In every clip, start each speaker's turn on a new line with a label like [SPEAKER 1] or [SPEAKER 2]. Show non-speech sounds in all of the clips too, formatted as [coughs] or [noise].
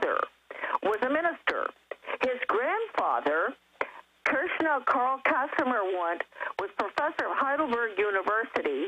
[SPEAKER 1] father was a minister. His grandfather, Kirshner Karl once was professor of Heidelberg University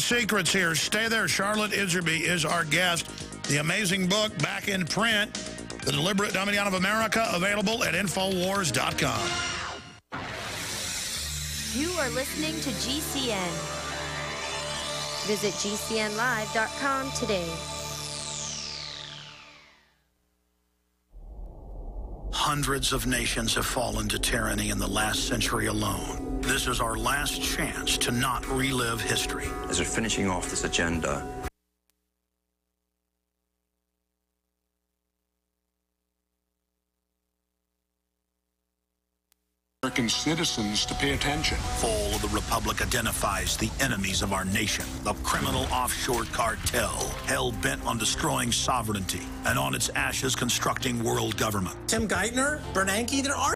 [SPEAKER 2] secrets here. Stay there. Charlotte Iserby is our guest. The amazing book, back in print, The Deliberate Dumbing Down of America, available at Infowars.com.
[SPEAKER 3] You are listening to GCN. Visit GCNlive.com today.
[SPEAKER 2] Hundreds of nations have fallen to tyranny in the last century alone this is our last chance to not relive history.
[SPEAKER 4] As we're finishing off this agenda,
[SPEAKER 5] American citizens to pay attention.
[SPEAKER 2] Fall of the Republic identifies the enemies of our nation, the criminal offshore cartel, hell-bent on destroying sovereignty and on its ashes constructing world government.
[SPEAKER 6] Tim Geithner, Bernanke, there are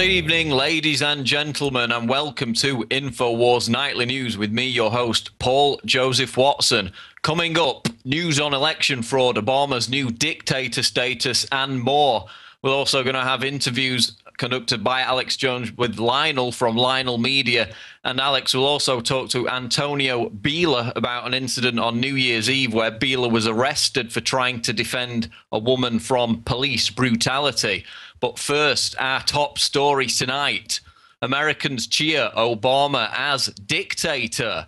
[SPEAKER 7] Evening, ladies and gentlemen, and welcome to InfoWars Nightly News with me, your host, Paul Joseph Watson. Coming up, news on election fraud, Obama's new dictator status, and more. We're also going to have interviews conducted by Alex Jones with Lionel from Lionel Media. And Alex will also talk to Antonio Buehler about an incident on New Year's Eve where Buehler was arrested for trying to defend a woman from police brutality. But first, our top story tonight Americans cheer Obama as dictator.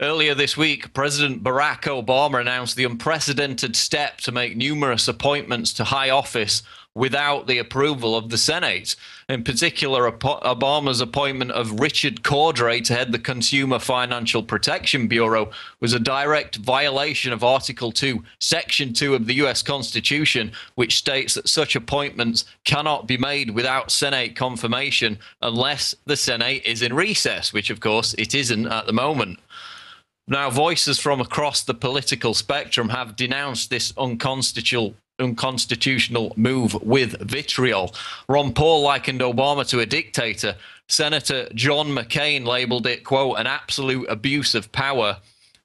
[SPEAKER 7] Earlier this week, President Barack Obama announced the unprecedented step to make numerous appointments to high office without the approval of the Senate. In particular, Obama's appointment of Richard Cordray to head the Consumer Financial Protection Bureau was a direct violation of Article 2, Section 2 of the U.S. Constitution, which states that such appointments cannot be made without Senate confirmation unless the Senate is in recess, which, of course, it isn't at the moment. Now, voices from across the political spectrum have denounced this unconstitutional unconstitutional move with vitriol. Ron Paul likened Obama to a dictator. Senator John McCain labeled it, quote, an absolute abuse of power.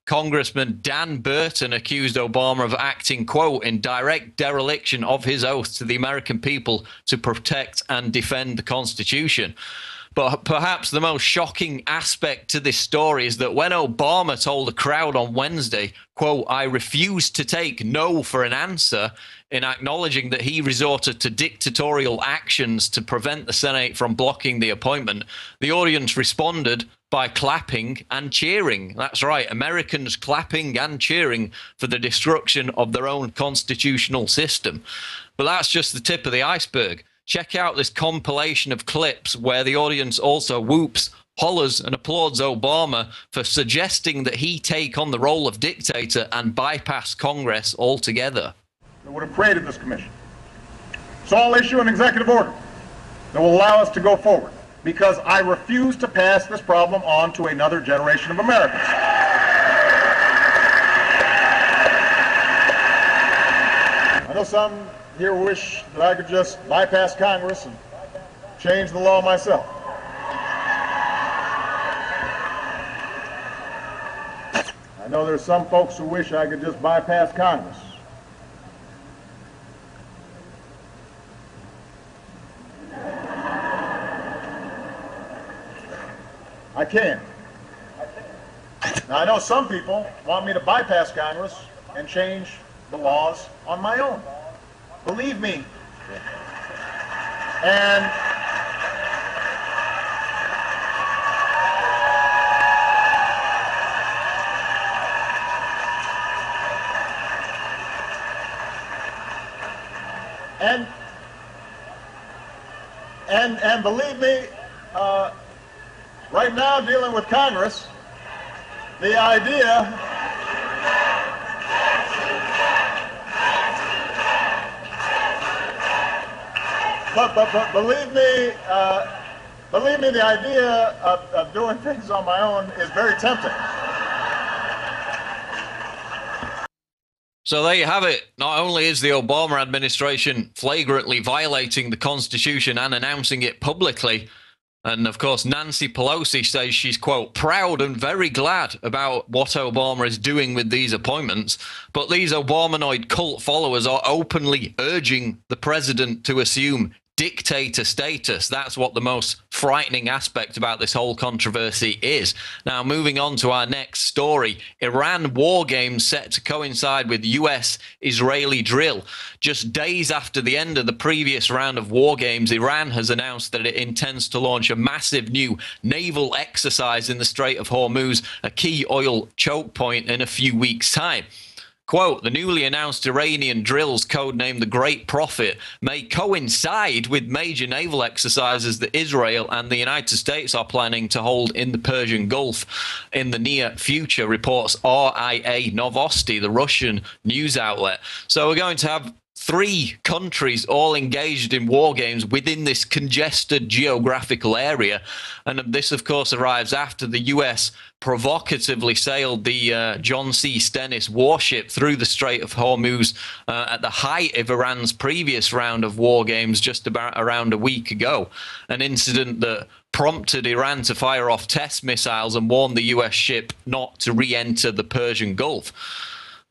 [SPEAKER 7] Congressman Dan Burton accused Obama of acting, quote, in direct dereliction of his oath to the American people to protect and defend the Constitution. But perhaps the most shocking aspect to this story is that when Obama told the crowd on Wednesday, quote, I refuse to take no for an answer, in acknowledging that he resorted to dictatorial actions to prevent the Senate from blocking the appointment, the audience responded by clapping and cheering. That's right, Americans clapping and cheering for the destruction of their own constitutional system. But that's just the tip of the iceberg check out this compilation of clips where the audience also whoops, hollers, and applauds Obama for suggesting that he take on the role of dictator and bypass Congress altogether.
[SPEAKER 8] That would have created this commission. So I'll issue an executive order that will allow us to go forward because I refuse to pass this problem on to another generation of Americans. I know some here wish that I could just bypass Congress and change the law myself. I know there's some folks who wish I could just bypass Congress. I can. Now, I know some people want me to bypass Congress and change the laws on my own. Believe me. And and and and believe me, uh, right now dealing with Congress, the idea but, but, but believe me, uh, believe me, the idea of, of doing things on my own is very tempting.
[SPEAKER 7] So there you have it. Not only is the Obama administration flagrantly violating the Constitution and announcing it publicly, and of course, Nancy Pelosi says she's, quote, proud and very glad about what Obama is doing with these appointments. But these Obamanoid cult followers are openly urging the president to assume dictator status. That's what the most frightening aspect about this whole controversy is. Now, moving on to our next story Iran war games set to coincide with US Israeli drill. Just days after the end of the previous round of war games, Iran has announced that it intends to launch a massive new naval exercise in the Strait of Hormuz, a key oil choke point, in a few weeks' time. Quote, the newly announced Iranian drills, codenamed the Great Prophet, may coincide with major naval exercises that Israel and the United States are planning to hold in the Persian Gulf in the near future, reports RIA Novosti, the Russian news outlet. So we're going to have three countries all engaged in war games within this congested geographical area. And this, of course, arrives after the US provocatively sailed the uh, John C. Stennis warship through the Strait of Hormuz uh, at the height of Iran's previous round of war games just about around a week ago. An incident that prompted Iran to fire off test missiles and warned the US ship not to re enter the Persian Gulf.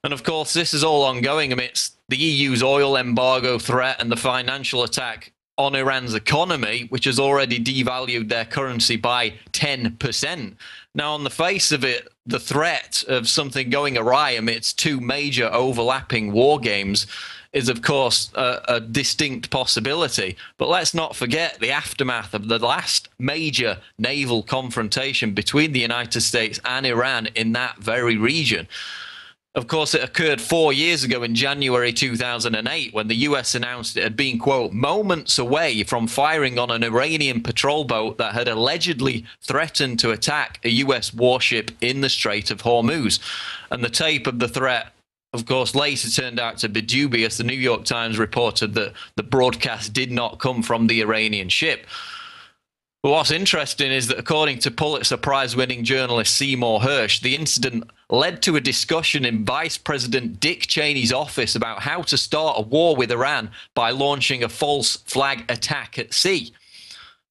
[SPEAKER 7] And of course, this is all ongoing amidst the EU's oil embargo threat and the financial attack on Iran's economy, which has already devalued their currency by 10%. Now, on the face of it, the threat of something going awry amidst two major overlapping war games is, of course, a, a, distinct possibility. But let's not forget the aftermath of the last major naval confrontation between the United States and Iran in that very region. Of course, it occurred four years ago in January 2008 when the US announced it had been, quote, moments away from firing on an Iranian patrol boat that had allegedly threatened to attack a US warship in the Strait of Hormuz. And the tape of the threat of course, later turned out to be dubious. The New York Times reported that the broadcast did not come from the Iranian ship. But what's interesting is that, according to Pulitzer Prize winning journalist Seymour Hersh, the incident led to a discussion in Vice President Dick Cheney's office about how to start a war with Iran by launching a false flag attack at sea.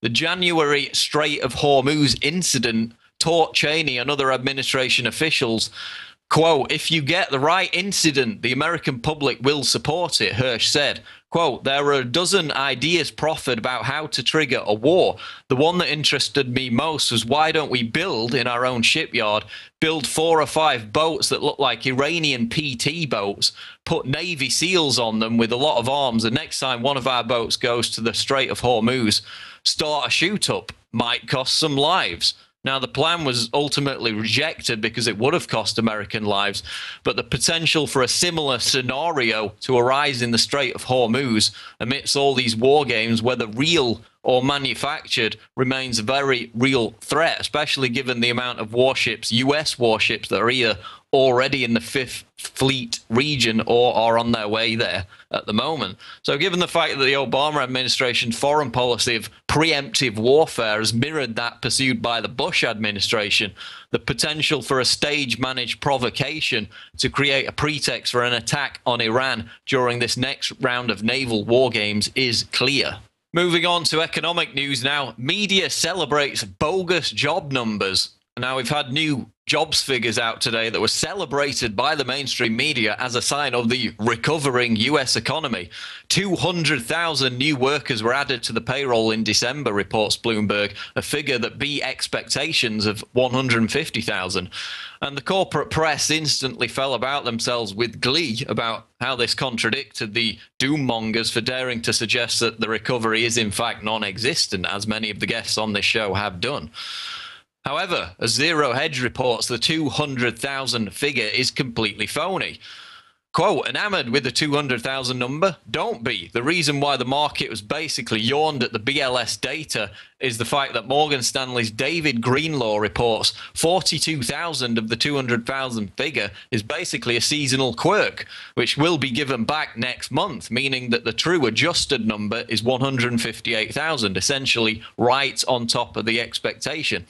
[SPEAKER 7] The January Strait of Hormuz incident taught Cheney and other administration officials Quote, if you get the right incident, the American public will support it, Hersh said. Quote, there are a dozen ideas proffered about how to trigger a war. The one that interested me most was why don't we build in our own shipyard, build four or five boats that look like Iranian PT boats, put Navy SEALs on them with a lot of arms, and next time one of our boats goes to the Strait of Hormuz, start a shoot up. Might cost some lives. Now, the plan was ultimately rejected because it would have cost American lives, but the potential for a similar scenario to arise in the Strait of Hormuz amidst all these war games, whether real or manufactured, remains a very real threat, especially given the amount of warships, US warships, that are either already in the Fifth Fleet region or are on their way there at the moment. So, given the fact that the Obama administration's foreign policy of preemptive warfare has mirrored that pursued by the Bush administration, the potential for a stage managed provocation to create a pretext for an attack on Iran during this next round of naval war games is clear. Moving on to economic news now. Media celebrates bogus job numbers. Now, we've had new jobs figures out today that were celebrated by the mainstream media as a sign of the recovering US economy. 200,000 new workers were added to the payroll in December, reports Bloomberg, a figure that beat expectations of 150,000. And the corporate press instantly fell about themselves with glee about how this contradicted the doom mongers for daring to suggest that the recovery is in fact non existent, as many of the guests on this show have done. However, as Zero Hedge reports, the 200,000 figure is completely phony. Quote, enamored with the 200,000 number? Don't be. The reason why the market was basically yawned at the BLS data is the fact that Morgan Stanley's David Greenlaw reports 42,000 of the 200,000 figure is basically a seasonal quirk, which will be given back next month, meaning that the true adjusted number is 158,000, essentially right on top of the expectation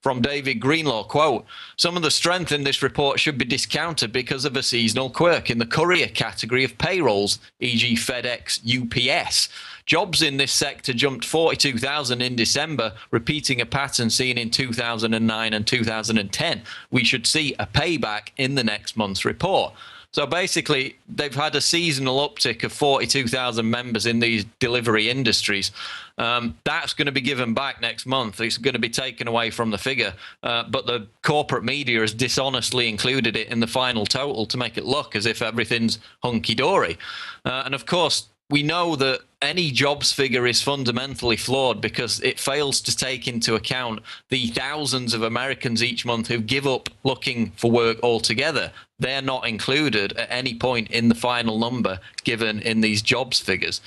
[SPEAKER 7] from David Greenlaw, quote, some of the strength in this report should be discounted because of a seasonal quirk in the courier category of payrolls, e.g. FedEx, UPS. Jobs in this sector jumped 42,000 in December, repeating a pattern seen in 2009 and 2010. We should see a payback in the next month's report. So basically, they've had a seasonal uptick of 42,000 members in these delivery industries. Um, that's going to be given back next month. It's going to be taken away from the figure. Uh, but the corporate media has dishonestly included it in the final total to make it look as if everything's hunky dory. Uh, and of course, we know that any jobs figure is fundamentally flawed because it fails to take into account the thousands of Americans each month who give up looking for work altogether. They're not included at any point in the final number given in these jobs figures.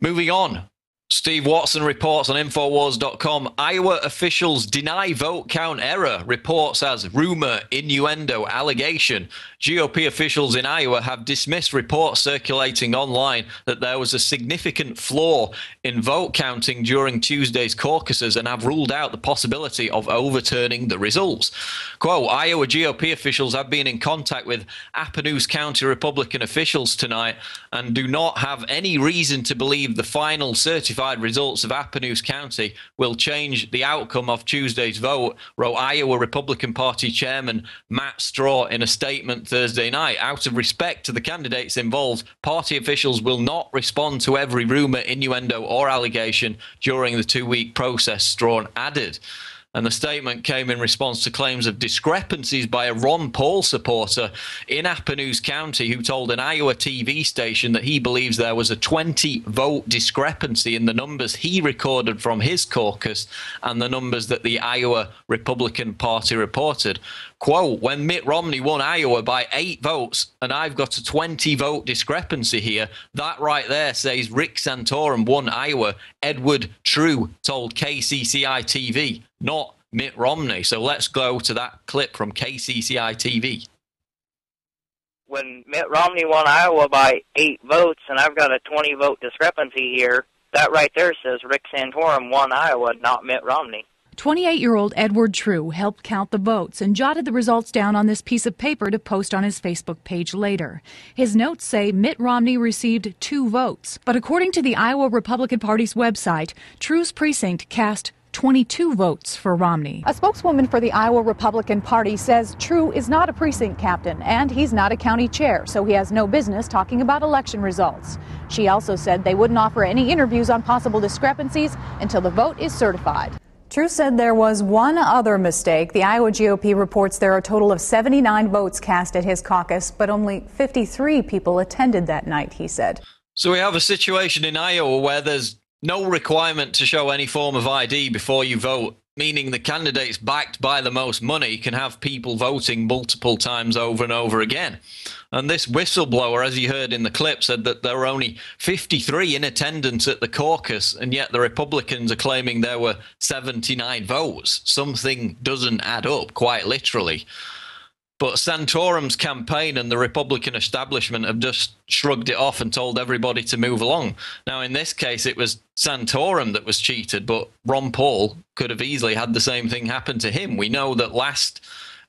[SPEAKER 7] Moving on, Steve Watson reports on Infowars.com Iowa officials deny vote count error, reports as rumor, innuendo, allegation. GOP officials in Iowa have dismissed reports circulating online that there was a significant flaw in vote counting during Tuesday's caucuses and have ruled out the possibility of overturning the results. Quote Iowa GOP officials have been in contact with Appanoose County Republican officials tonight and do not have any reason to believe the final certified results of Appanoose County will change the outcome of Tuesday's vote, wrote Iowa Republican Party Chairman Matt Strawn in a statement Thursday night. Out of respect to the candidates involved, party officials will not respond to every rumor, innuendo, or allegation during the two week process, Strawn added. And the statement came in response to claims of discrepancies by a Ron Paul supporter in Appanoose County who told an Iowa TV station that he believes there was a 20 vote discrepancy in the numbers he recorded from his caucus and the numbers that the Iowa Republican Party reported. Quote, when Mitt Romney won Iowa by eight votes and I've got a 20 vote discrepancy here, that right there says Rick Santorum won Iowa. Edward True told KCCI TV, not Mitt Romney. So let's go to that clip from KCCI TV.
[SPEAKER 9] When Mitt Romney won Iowa by eight votes and I've got a 20 vote discrepancy here, that right there says Rick Santorum won Iowa, not Mitt Romney.
[SPEAKER 10] 28 year old Edward True helped count the votes and jotted the results down on this piece of paper to post on his Facebook page later. His notes say Mitt Romney received two votes, but according to the Iowa Republican Party's website, True's precinct cast 22 votes for Romney. A spokeswoman for the Iowa Republican Party says True is not a precinct captain and he's not a county chair, so he has no business talking about election results. She also said they wouldn't offer any interviews on possible discrepancies until the vote is certified. True said there was one other mistake. The Iowa GOP reports there are a total of 79 votes cast at his caucus, but only 53 people attended that night, he said.
[SPEAKER 7] So we have a situation in Iowa where there's no requirement to show any form of ID before you vote, meaning the candidates backed by the most money can have people voting multiple times over and over again. And this whistleblower, as you heard in the clip, said that there were only 53 in attendance at the caucus, and yet the Republicans are claiming there were 79 votes. Something doesn't add up, quite literally. But Santorum's campaign and the Republican establishment have just shrugged it off and told everybody to move along. Now, in this case, it was Santorum that was cheated, but Ron Paul could have easily had the same thing happen to him. We know that last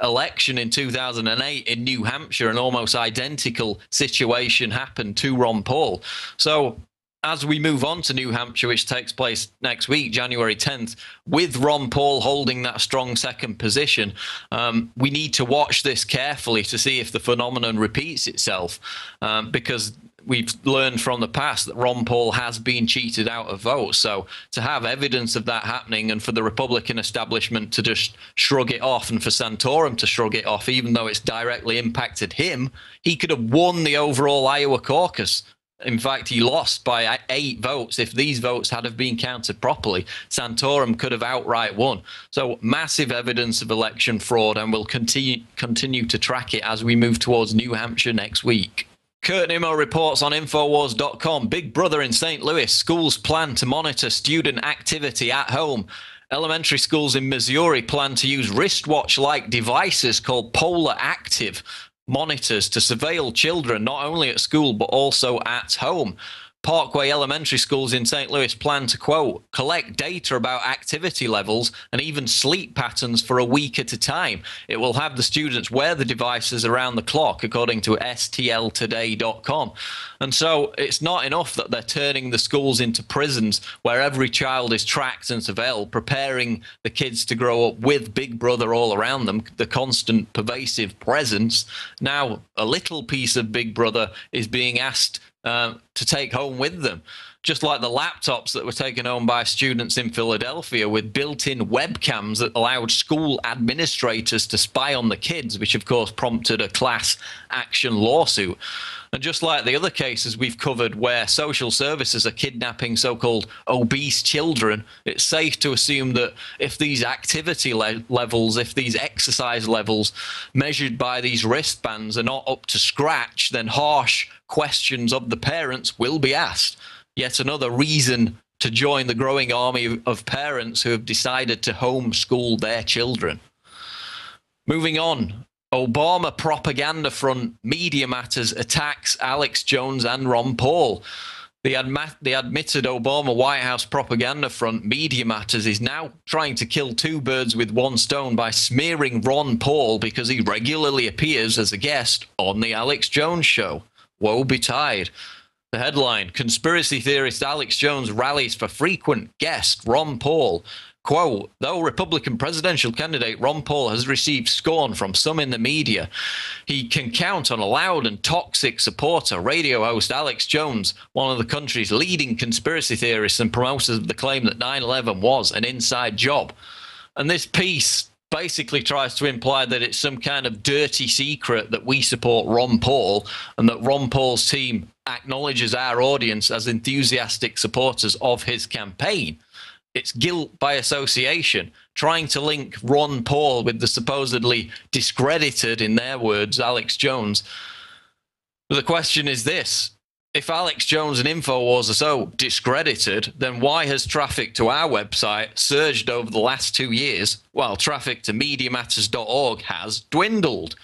[SPEAKER 7] election in 2008 in New Hampshire, an almost identical situation happened to Ron Paul. So as we move on to New Hampshire, which takes place next week, January 10th, with Ron Paul holding that strong second position, um, we need to watch this carefully to see if the phenomenon repeats itself. Um, because we've learned from the past that Ron Paul has been cheated out of votes. So to have evidence of that happening and for the Republican establishment to just shrug it off and for Santorum to shrug it off, even though it's directly impacted him, he could have won the overall Iowa caucus. In fact, he lost by eight votes. If these votes had have been counted properly, Santorum could have outright won. So massive evidence of election fraud, and we'll continue continue to track it as we move towards New Hampshire next week. Kurt Nimmo reports on Infowars.com Big Brother in St. Louis. Schools plan to monitor student activity at home. Elementary schools in Missouri plan to use wristwatch like devices called Polar Active monitors to surveil children not only at school but also at home. Parkway Elementary Schools in St. Louis plan to quote, collect data about activity levels and even sleep patterns for a week at a time. It will have the students wear the devices around the clock, according to STLtoday.com. And so it's not enough that they're turning the schools into prisons where every child is tracked and surveilled, preparing the kids to grow up with Big Brother all around them, the constant pervasive presence. Now, a little piece of Big Brother is being asked um, to take home with them. Just like the laptops that were taken home by students in Philadelphia with built in webcams that allowed school administrators to spy on the kids, which of course prompted a class action lawsuit. And just like the other cases we've covered where social services are kidnapping so called obese children, it's safe to assume that if these activity le- levels, if these exercise levels measured by these wristbands are not up to scratch, then harsh questions of the parents will be asked. Yet another reason to join the growing army of parents who have decided to homeschool their children. Moving on, Obama propaganda front Media Matters attacks Alex Jones and Ron Paul. The, the admitted Obama White House propaganda front Media Matters is now trying to kill two birds with one stone by smearing Ron Paul because he regularly appears as a guest on the Alex Jones show. Woe betide. The headline Conspiracy theorist Alex Jones rallies for frequent guest Ron Paul. Quote, though Republican presidential candidate Ron Paul has received scorn from some in the media, he can count on a loud and toxic supporter, radio host Alex Jones, one of the country's leading conspiracy theorists and promoters of the claim that 9 11 was an inside job. And this piece basically tries to imply that it's some kind of dirty secret that we support Ron Paul and that Ron Paul's team acknowledges our audience as enthusiastic supporters of his campaign. It's guilt by association, trying to link Ron Paul with the supposedly discredited, in their words, Alex Jones. But the question is this if Alex Jones and InfoWars are so discredited, then why has traffic to our website surged over the last two years while traffic to MediaMatters.org has dwindled?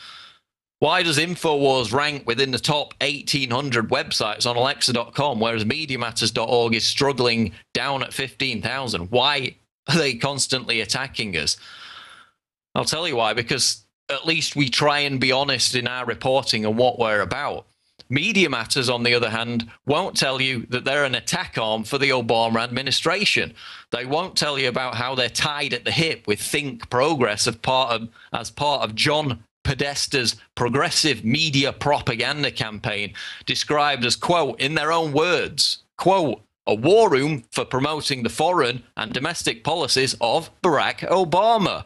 [SPEAKER 7] Why does InfoWars rank within the top 1,800 websites on Alexa.com, whereas MediaMatters.org is struggling down at 15,000? Why are they constantly attacking us? I'll tell you why, because at least we try and be honest in our reporting and what we're about. Media Matters, on the other hand, won't tell you that they're an attack arm for the Obama administration. They won't tell you about how they're tied at the hip with Think Progress part of, as part of John Podesta's progressive media propaganda campaign, described as, quote, in their own words, quote, a war room for promoting the foreign and domestic policies of Barack Obama.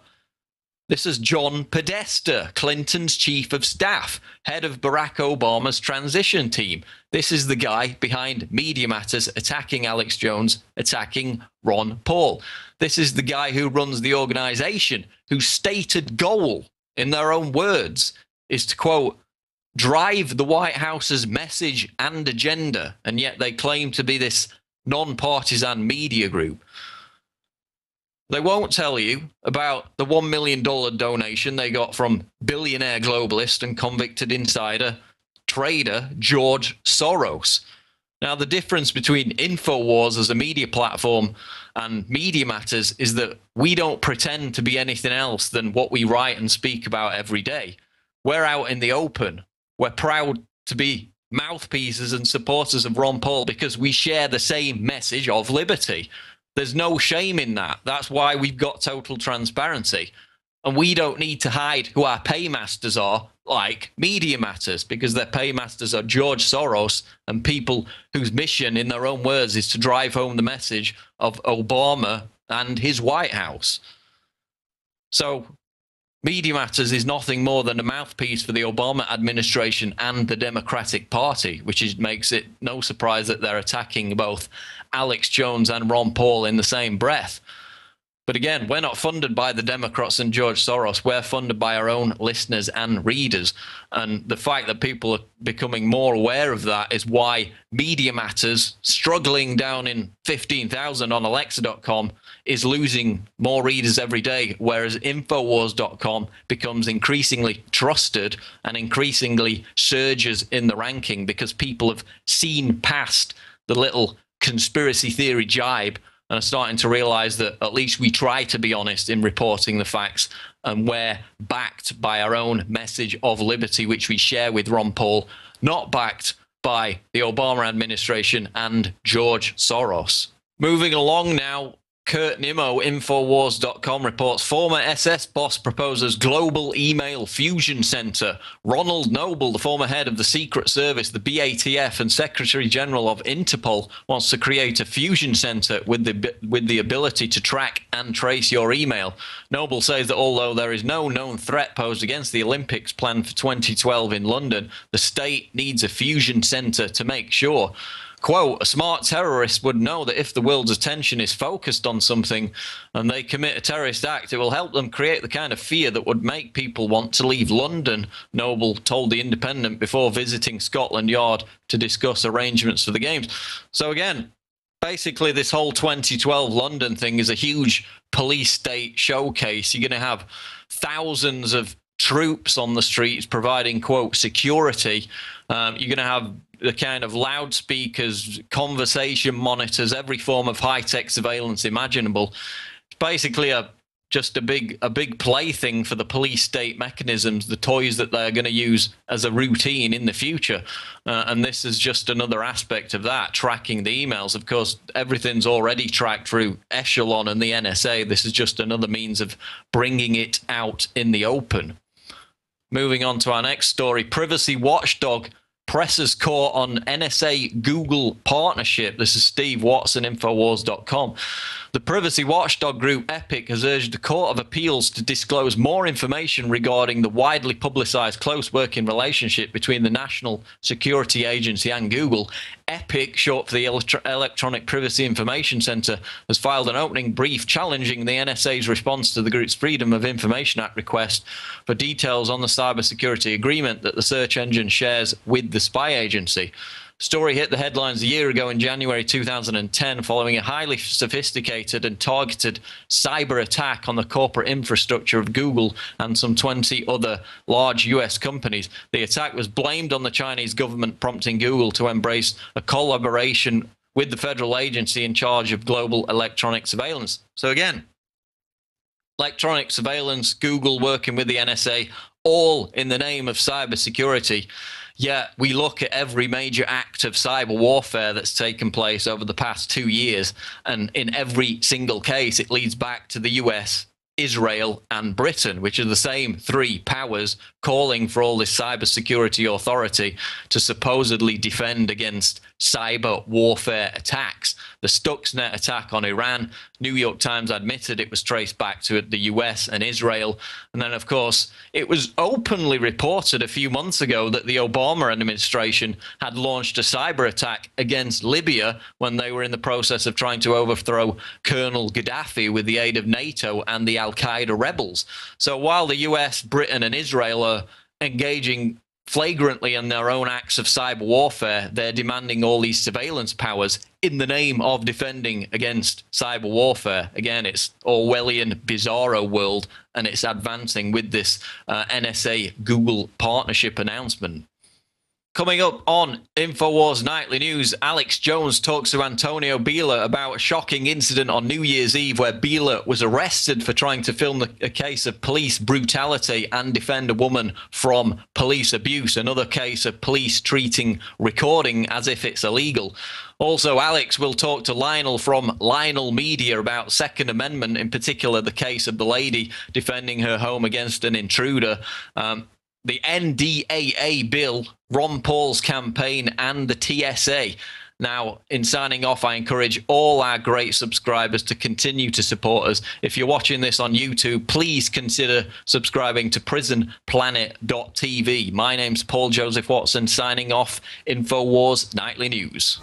[SPEAKER 7] This is John Podesta, Clinton's chief of staff, head of Barack Obama's transition team. This is the guy behind Media Matters attacking Alex Jones, attacking Ron Paul. This is the guy who runs the organization whose stated goal in their own words, is to quote, drive the White House's message and agenda, and yet they claim to be this non partisan media group. They won't tell you about the $1 million donation they got from billionaire globalist and convicted insider trader George Soros. Now, the difference between InfoWars as a media platform and Media Matters is that we don't pretend to be anything else than what we write and speak about every day. We're out in the open. We're proud to be mouthpieces and supporters of Ron Paul because we share the same message of liberty. There's no shame in that. That's why we've got total transparency. And we don't need to hide who our paymasters are, like Media Matters, because their paymasters are George Soros and people whose mission, in their own words, is to drive home the message of Obama and his White House. So, Media Matters is nothing more than a mouthpiece for the Obama administration and the Democratic Party, which is, makes it no surprise that they're attacking both Alex Jones and Ron Paul in the same breath. But again, we're not funded by the Democrats and George Soros. We're funded by our own listeners and readers. And the fact that people are becoming more aware of that is why Media Matters, struggling down in 15,000 on Alexa.com, is losing more readers every day, whereas Infowars.com becomes increasingly trusted and increasingly surges in the ranking because people have seen past the little conspiracy theory jibe and are starting to realize that at least we try to be honest in reporting the facts and we're backed by our own message of liberty, which we share with Ron Paul, not backed by the Obama administration and George Soros. Moving along now, Kurt Nimmo, Infowars.com reports former SS boss proposes global email fusion center. Ronald Noble, the former head of the Secret Service, the BATF, and Secretary General of Interpol, wants to create a fusion center with the with the ability to track and trace your email. Noble says that although there is no known threat posed against the Olympics planned for 2012 in London, the state needs a fusion center to make sure. Quote, a smart terrorist would know that if the world's attention is focused on something and they commit a terrorist act, it will help them create the kind of fear that would make people want to leave London, Noble told The Independent before visiting Scotland Yard to discuss arrangements for the Games. So, again, basically, this whole 2012 London thing is a huge police state showcase. You're going to have thousands of troops on the streets providing, quote, security. Um, you're going to have the kind of loudspeakers, conversation monitors, every form of high tech surveillance imaginable. It's basically a just a big a big plaything for the police state mechanisms, the toys that they're going to use as a routine in the future. Uh, and this is just another aspect of that, tracking the emails. Of course, everything's already tracked through Echelon and the NSA. This is just another means of bringing it out in the open. Moving on to our next story, privacy watchdog presses court on NSA Google partnership. This is Steve Watson, Infowars.com. The privacy watchdog group Epic has urged the Court of Appeals to disclose more information regarding the widely publicized close working relationship between the National Security Agency and Google. Epic, short for the Electronic Privacy Information Center, has filed an opening brief challenging the NSA's response to the group's Freedom of Information Act request for details on the cybersecurity agreement that the search engine shares with the spy agency. Story hit the headlines a year ago in January 2010 following a highly sophisticated and targeted cyber attack on the corporate infrastructure of Google and some 20 other large US companies. The attack was blamed on the Chinese government, prompting Google to embrace a collaboration with the federal agency in charge of global electronic surveillance. So, again, electronic surveillance, Google working with the NSA, all in the name of cybersecurity. Yet we look at every major act of cyber warfare that's taken place over the past two years, and in every single case, it leads back to the US, Israel, and Britain, which are the same three powers calling for all this cybersecurity authority to supposedly defend against cyber warfare attacks. The Stuxnet attack on Iran, New York Times admitted it was traced back to the US and Israel. And then, of course, it was openly reported a few months ago that the Obama administration had launched a cyber attack against Libya when they were in the process of trying to overthrow Colonel Gaddafi with the aid of NATO and the Al Qaeda rebels. So while the US, Britain, and Israel are engaging flagrantly in their own acts of cyber warfare, they're demanding all these surveillance powers in the name of defending against cyber warfare. Again, it's Orwellian, bizarro world, and it's advancing with this uh, NSA Google partnership announcement. Coming up on InfoWars Nightly News, Alex Jones talks to Antonio Buehler about a shocking incident on New Year's Eve where Buehler was arrested for trying to film a case of police brutality and defend a woman from police abuse. Another case of police treating recording as if it's illegal. Also, Alex will talk to Lionel from Lionel Media about Second Amendment, in particular the case of the lady defending her home against an intruder. Um, the NDAA bill, Ron Paul's campaign, and the TSA. Now, in signing off, I encourage all our great subscribers to continue to support us. If you're watching this on YouTube, please consider subscribing to prisonplanet.tv. My name's Paul Joseph Watson, signing off InfoWars Nightly News.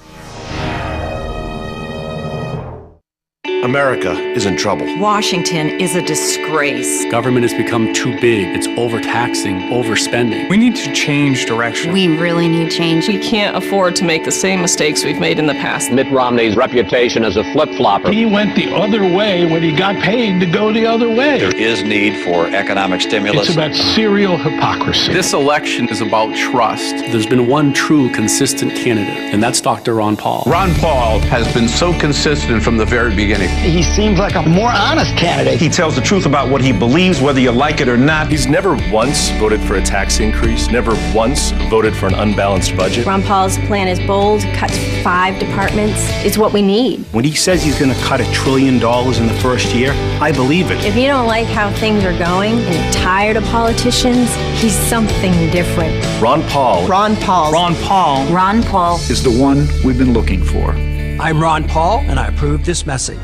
[SPEAKER 11] America is in trouble.
[SPEAKER 12] Washington is a disgrace.
[SPEAKER 13] Government has become too big. It's overtaxing, overspending.
[SPEAKER 14] We need to change direction.
[SPEAKER 15] We really need change.
[SPEAKER 16] We can't afford to make the same mistakes we've made in the past.
[SPEAKER 17] Mitt Romney's reputation as a flip flopper.
[SPEAKER 18] He went the other way when he got paid to go the other way.
[SPEAKER 19] There is need for economic stimulus.
[SPEAKER 18] It's about serial hypocrisy.
[SPEAKER 13] This election is about trust. There's been one true consistent candidate, and that's Dr. Ron Paul.
[SPEAKER 20] Ron Paul has been so consistent from the very beginning.
[SPEAKER 18] He seems like a more honest candidate.
[SPEAKER 11] He tells the truth about what he believes, whether you like it or not.
[SPEAKER 13] He's never once voted for a tax increase, never once voted for an unbalanced budget.
[SPEAKER 15] Ron Paul's plan is bold, cuts five departments. It's what we need.
[SPEAKER 20] When he says he's going to cut a trillion dollars in the first year, I believe it.
[SPEAKER 15] If you don't like how things are going and you're tired of politicians, he's something different.
[SPEAKER 13] Ron Paul.
[SPEAKER 15] Ron Paul.
[SPEAKER 18] Ron Paul
[SPEAKER 15] Ron Paul.
[SPEAKER 21] is the one we've been looking for.
[SPEAKER 22] I'm Ron Paul, and I approve this message.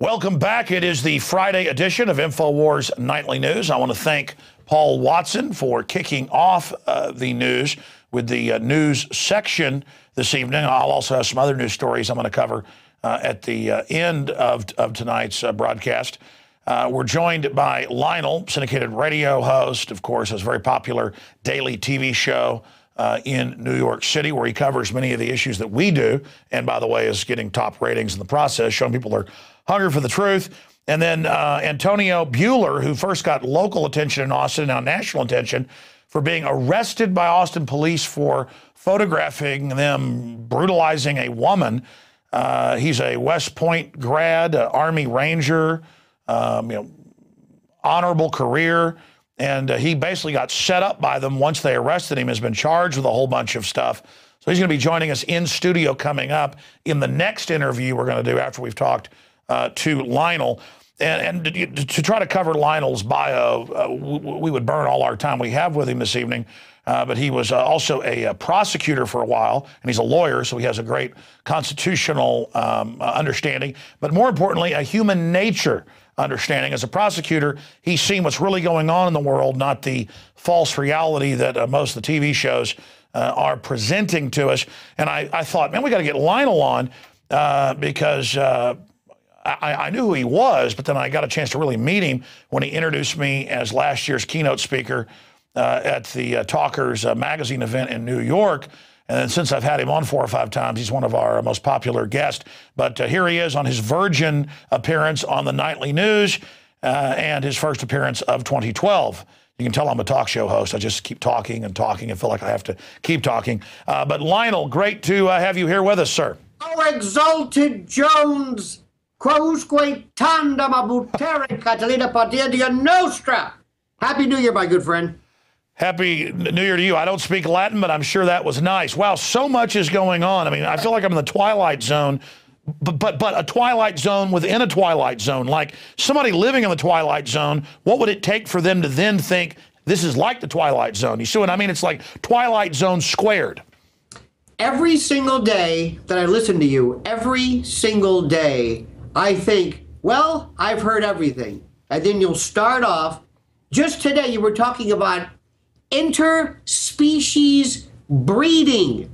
[SPEAKER 2] Welcome back. It is the Friday edition of InfoWars Nightly News. I want to thank Paul Watson for kicking off uh, the news with the uh, news section this evening. I'll also have some other news stories I'm going to cover uh, at the uh, end of, of tonight's uh, broadcast. Uh, we're joined by Lionel, syndicated radio host, of course, has a very popular daily TV show uh, in New York City where he covers many of the issues that we do. And by the way, is getting top ratings in the process, showing people are hungry for the truth. And then uh, Antonio Buehler, who first got local attention in Austin, now national attention, for being arrested by Austin police for photographing them brutalizing a woman. Uh, he's a West Point grad, Army Ranger, um, you know, honorable career. And uh, he basically got set up by them once they arrested him, has been charged with a whole bunch of stuff. So he's going to be joining us in studio coming up in the next interview we're going to do after we've talked uh, to Lionel. And, and to, try to cover Lionel's bio, uh, we would burn all our time we have with him this evening. Uh, but he was uh, also a, a, prosecutor for a while, and he's a lawyer, so he has a great constitutional um, uh, understanding. But more importantly, a human nature understanding. As a prosecutor, he's seen what's really going on in the world, not the false reality that uh, most of the TV shows uh, are presenting to us. And I, I thought, man, we got to get Lionel on uh, because uh, I, I, knew who he was, but then I got a chance to really meet him when he introduced me as last year's keynote speaker uh, at the uh, Talkers magazine event in New York. And since I've had him on four or five times, he's one of our most popular guests. But uh, here he is on his Virgin appearance on the nightly news uh, and his first appearance of 2012. You can tell I'm a talk show host. I just keep talking and talking and feel like I have to keep talking. Uh, but Lionel, great to uh, have you here with us, sir.
[SPEAKER 23] Oh, exalted Jones, quousque tandem abutere Catilina dia nostra. Happy New Year, my good friend.
[SPEAKER 2] Happy New Year to you. I don't speak Latin, but I'm sure that was nice. Wow, so much is going on. I mean, I feel like I'm in the twilight zone, but but but a twilight zone within a twilight zone. Like somebody living in the twilight zone, what would it take for them to then think this is like the twilight zone? You see what I mean? It's like twilight zone squared.
[SPEAKER 23] Every single day that I listen to you, every single day, I think, well, I've heard everything. And then you'll start off. Just today, you were talking about interspecies breeding.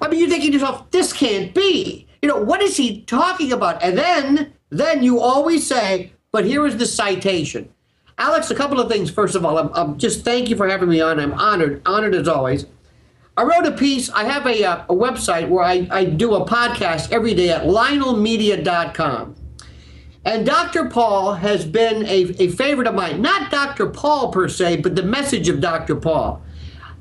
[SPEAKER 23] I mean, you're thinking to yourself, this can't be. You know, what is he talking about? And then, then you always say, but here is the citation. Alex, a couple of things. First of all, I'm, I'm just thank you for having me on. I'm honored, honored as always. I wrote a piece. I have a, uh, a website where I, I do a podcast every day at lionelmedia.com. And Dr. Paul has been a, a favorite of mine. Not Dr. Paul per se, but the message of Dr. Paul.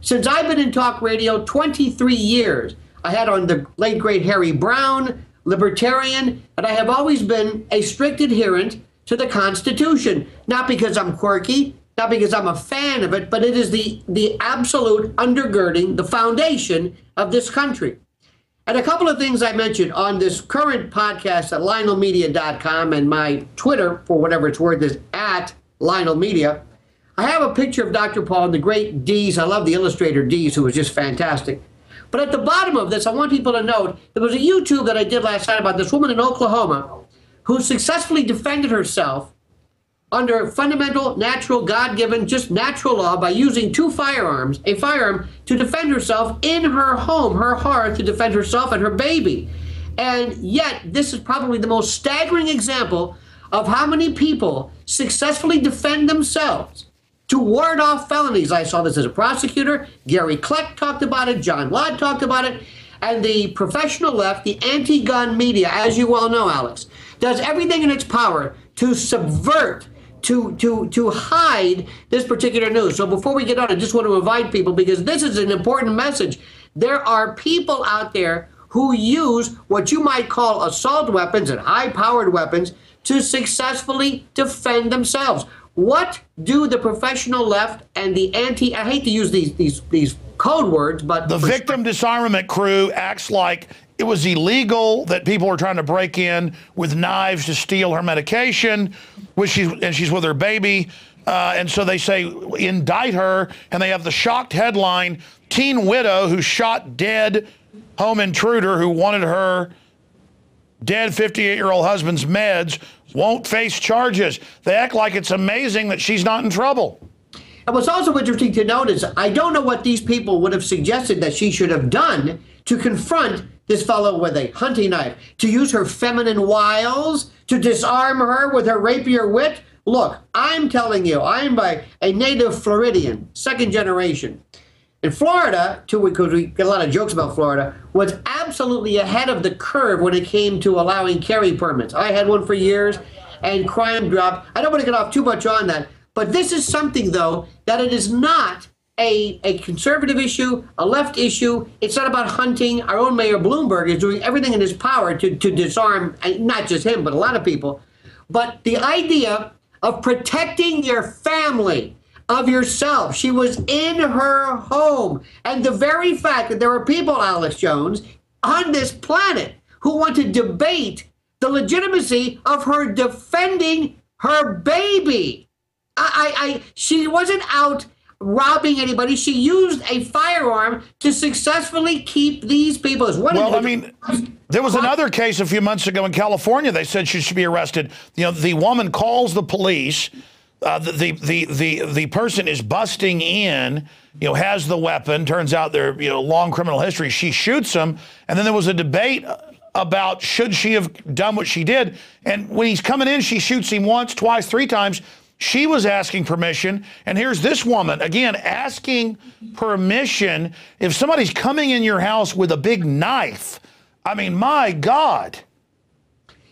[SPEAKER 23] Since I've been in talk radio 23 years, I had on the late great Harry Browne, libertarian, and I have always been a strict adherent to the Constitution. Not because I'm quirky, not because I'm a fan of it, but it is the, the absolute undergirding, the foundation of this country. And a couple of things I mentioned on this current podcast at lionelmedia.com and my Twitter, for whatever it's worth, is at Lionel Media. I have a picture of Dr. Paul and the great Dees. I love the illustrator Dees, who was just fantastic. But at the bottom of this, I want people to note there was a YouTube that I did last night about this woman in Oklahoma who successfully defended herself under fundamental, natural, God given, just natural law by using two firearms, a firearm, to defend herself in her home, her hearth, to defend herself and her baby. And yet, this is probably the most staggering example of how many people successfully defend themselves to ward off felonies. I saw this as a prosecutor. Gary Kleck talked about it. John Lott talked about it. And the professional left, the anti gun media, as you well know, Alex, does everything in its power to subvert to to to hide this particular news. So before we get on, I just want to invite people because this is an important message. There are people out there who use what you might call assault weapons and high powered weapons to successfully defend themselves. What do the professional left and the anti I hate to use these these these code words, but
[SPEAKER 2] the victim disarmament crew acts like it was illegal that people were trying to break in with knives to steal her medication, which she's and she's with her baby. Uh, and so they say indict her, and they have the shocked headline: "Teen widow who shot dead home intruder who wanted her dead 58-year-old husband's meds won't face charges." They act like it's amazing that she's not in trouble.
[SPEAKER 23] And what's also interesting to note is I don't know what these people would have suggested that she should have done to confront this fellow with a hunting knife, to use her feminine wiles, to disarm her with her rapier wit. Look, I'm telling you, I'm a, a native Floridian, second generation. In Florida, too, because we get a lot of jokes about Florida, was absolutely ahead of the curve when it came to allowing carry permits. I had one for years, and crime dropped. I don't want to get off too much on that, but this is something, though, that it is not a, a conservative issue, a left issue. It's not about hunting. Our own Mayor Bloomberg is doing everything in his power to, to disarm, uh, not just him, but a lot of people. But the idea of protecting your family, of yourself. She was in her home. And the very fact that there are people, Alice Jones, on this planet who want to debate the legitimacy of her defending her baby. I, I, I she wasn't out robbing anybody. She used a firearm to successfully keep these people. One
[SPEAKER 2] well, I mean, there was another case a few months ago in California. They said she should be arrested. You know, the woman calls the police. Uh, the, the the the the person is busting in. You know, has the weapon. Turns out they're you know long criminal history. She shoots him, and then there was a debate about should she have done what she did. And when he's coming in, she shoots him once, twice, three times. She was asking permission. And here's this woman, again, asking permission. If somebody's coming in your house with a big knife, I mean, my God.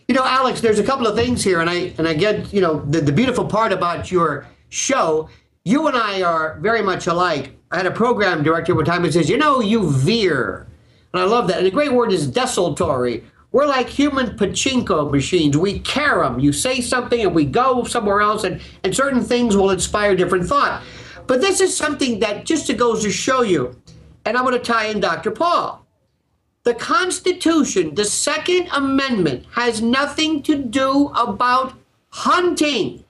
[SPEAKER 23] You know, Alex, there's a couple of things here, and I and I get, you know, the, the beautiful part about your show, you and I are very much alike. I had a program director one time who says, you know, you veer. And I love that. And the great word is desultory. We're like human pachinko machines. We care them. You say something and we go somewhere else, and, and certain things will inspire different thought. But this is something that just goes to show you, and I'm going to tie in Dr. Paul. The Constitution, the Second Amendment, has nothing to do about hunting.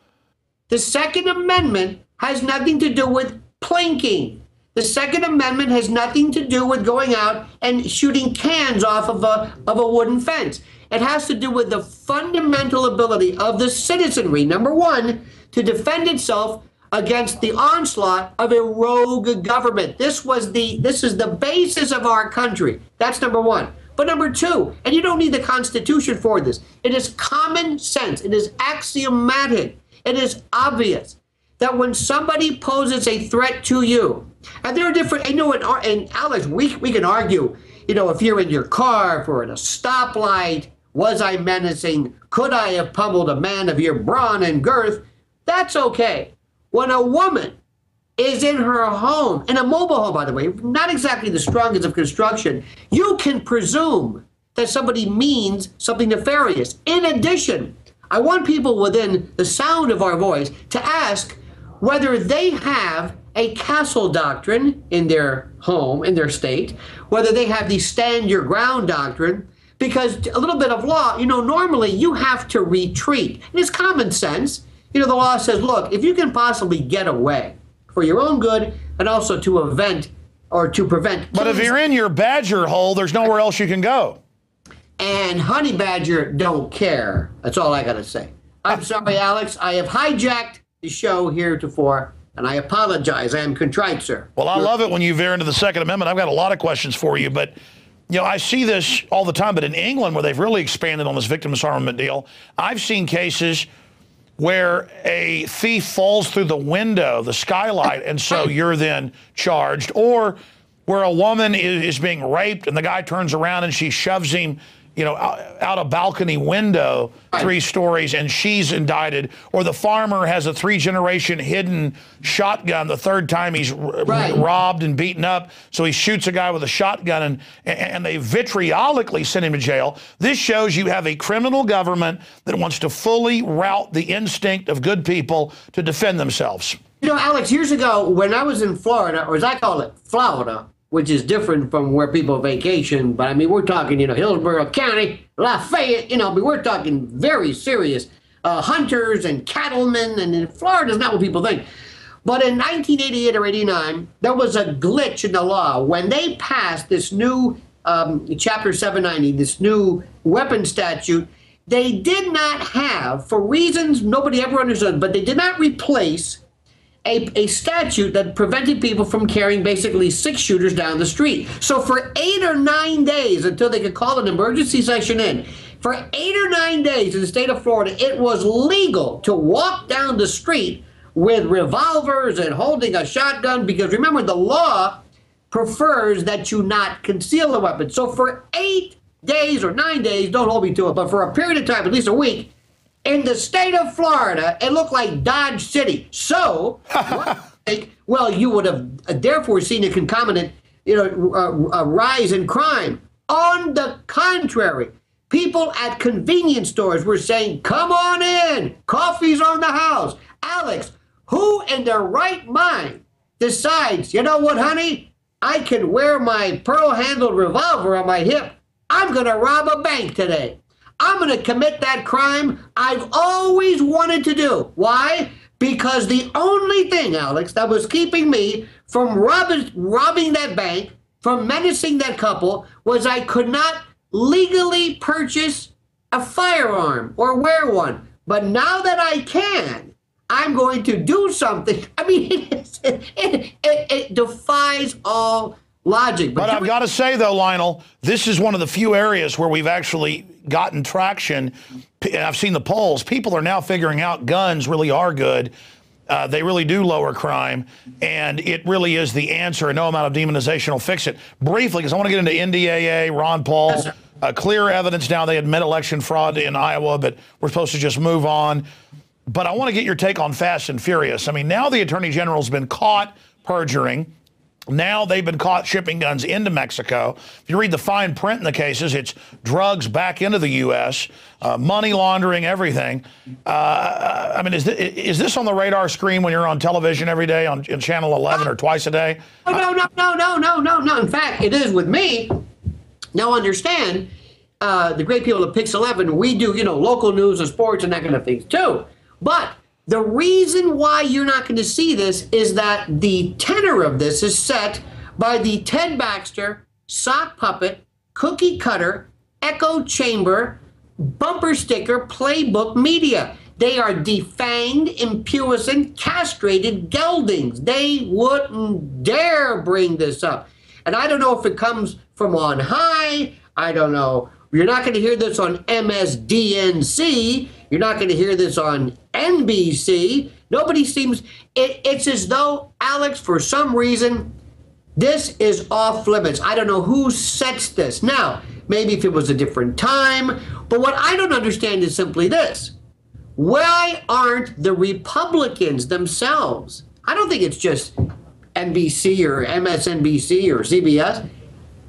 [SPEAKER 23] The Second Amendment has nothing to do with plinking. The Second Amendment has nothing to do with going out and shooting cans off of a, of a wooden fence. It has to do with the fundamental ability of the citizenry, number one, to defend itself against the onslaught of a rogue government. This was the this is the basis of our country. That's number one. But number two, and you don't need the Constitution for this, it is common sense, it is axiomatic, it is obvious that when somebody poses a threat to you, and there are different, I know, in, in Alex, we, we can argue, you know, if you're in your car, if we're at a stoplight, was I menacing? Could I have pummeled a man of your brawn and girth? That's okay. When a woman is in her home, in a mobile home, by the way, not exactly the strongest of construction, you can presume that somebody means something nefarious. In addition, I want people within the sound of our voice to ask whether they have a castle doctrine in their home, in their state, whether they have the stand your ground doctrine, because a little bit of law, you know, normally you have to retreat. And it's common sense. You know, the law says, look, if you can possibly get away for your own good and also to prevent or to prevent.
[SPEAKER 2] But if you're in your badger hole, there's nowhere else you can go.
[SPEAKER 23] And honey badger don't care. That's all I got to say. I'm sorry, Alex. I have hijacked the show heretofore and I apologize. I am contrite, sir.
[SPEAKER 2] Well, I love it when you veer into the Second Amendment. I've got a lot of questions for you, but you know, I see this all the time. But in England, where they've really expanded on this victim disarmament deal, I've seen cases where a thief falls through the window, the skylight, and so [coughs] you're then charged, or where a woman is, is being raped and the guy turns around and she shoves him you know, out, out a balcony window, three stories, and she's indicted. Or the farmer has a three generation hidden shotgun the third time he's r-
[SPEAKER 23] Right.
[SPEAKER 2] robbed and beaten up. So he shoots a guy with a shotgun and, and they vitriolically send him to jail. This shows you have a criminal government that wants to fully rout the instinct of good people to defend themselves.
[SPEAKER 23] You know, Alex, years ago when I was in Florida, or as I call it, Florida, which is different from where people vacation, but I mean, we're talking, you know, Hillsborough County, Lafayette, you know, but we're talking very serious uh, hunters and cattlemen, and in Florida is not what people think. But in 1988 or 89, there was a glitch in the law when they passed this new um, Chapter 790, this new weapon statute. They did not have, for reasons nobody ever understood, but they did not replace a, a statute that prevented people from carrying basically six shooters down the street. So for eight or nine days until they could call an emergency session in, for eight or nine days in the state of Florida, it was legal to walk down the street with revolvers and holding a shotgun because remember, the law prefers that you not conceal a weapon. So for eight days or nine days, don't hold me to it, but for a period of time, at least a week, in the state of Florida, it looked like Dodge City. So, [laughs] well, you would have therefore seen a concomitant, you know, uh, uh, rise in crime. On the contrary, people at convenience stores were saying, "Come on in, coffee's on the house." Alex, who in their right mind decides, you know what, honey? I can wear my pearl-handled revolver on my hip. I'm going to rob a bank today. I'm going to commit that crime I've always wanted to do. Why? Because the only thing, Alex, that was keeping me from robbing, robbing that bank, from menacing that couple, was I could not legally purchase a firearm or wear one. But now that I can, I'm going to do something. [laughs] I mean, [laughs] it, it, it, it defies all logic.
[SPEAKER 2] But I've got to say, though, Lionel, this is one of the few areas where we've actually gotten traction. And I've seen the polls. People are now figuring out guns really are good. Uh, they really do lower crime, and it really is the answer. And no amount of demonization will fix it. Briefly, because I want to get into NDAA, Ron Paul. uh, clear evidence now they admit election fraud in Iowa, but we're supposed to just move on. But I want to get your take on Fast and Furious. I mean, now the Attorney General's been caught perjuring. Now they've been caught shipping guns into Mexico. If you read the fine print in the cases, it's drugs back into the U.S., uh, money laundering, everything. Uh, I mean, is, th- is this on the radar screen when you're on television every day on, on Channel 11 or twice a day?
[SPEAKER 23] Oh, no, no, no, no, no, no, no. In fact, it is with me. Now, understand, uh, the great people at Pix 11, we do, you know, local news and sports and that kind of thing too. But the reason why you're not going to see this is that the tenor of this is set by the Ted Baxter, sock puppet, cookie cutter, echo chamber, bumper sticker, playbook media. They are defanged, impudent, castrated geldings. They wouldn't dare bring this up. And I don't know if it comes from on high. I don't know. You're not going to hear this on MSDNC. You're not going to hear this on NBC. Nobody seems. It, it's as though, Alex, for some reason, this is off limits. I don't know who sets this. Now, maybe if it was a different time, but what I don't understand is simply this. Why aren't the Republicans themselves? I don't think it's just NBC or MSNBC or CBS.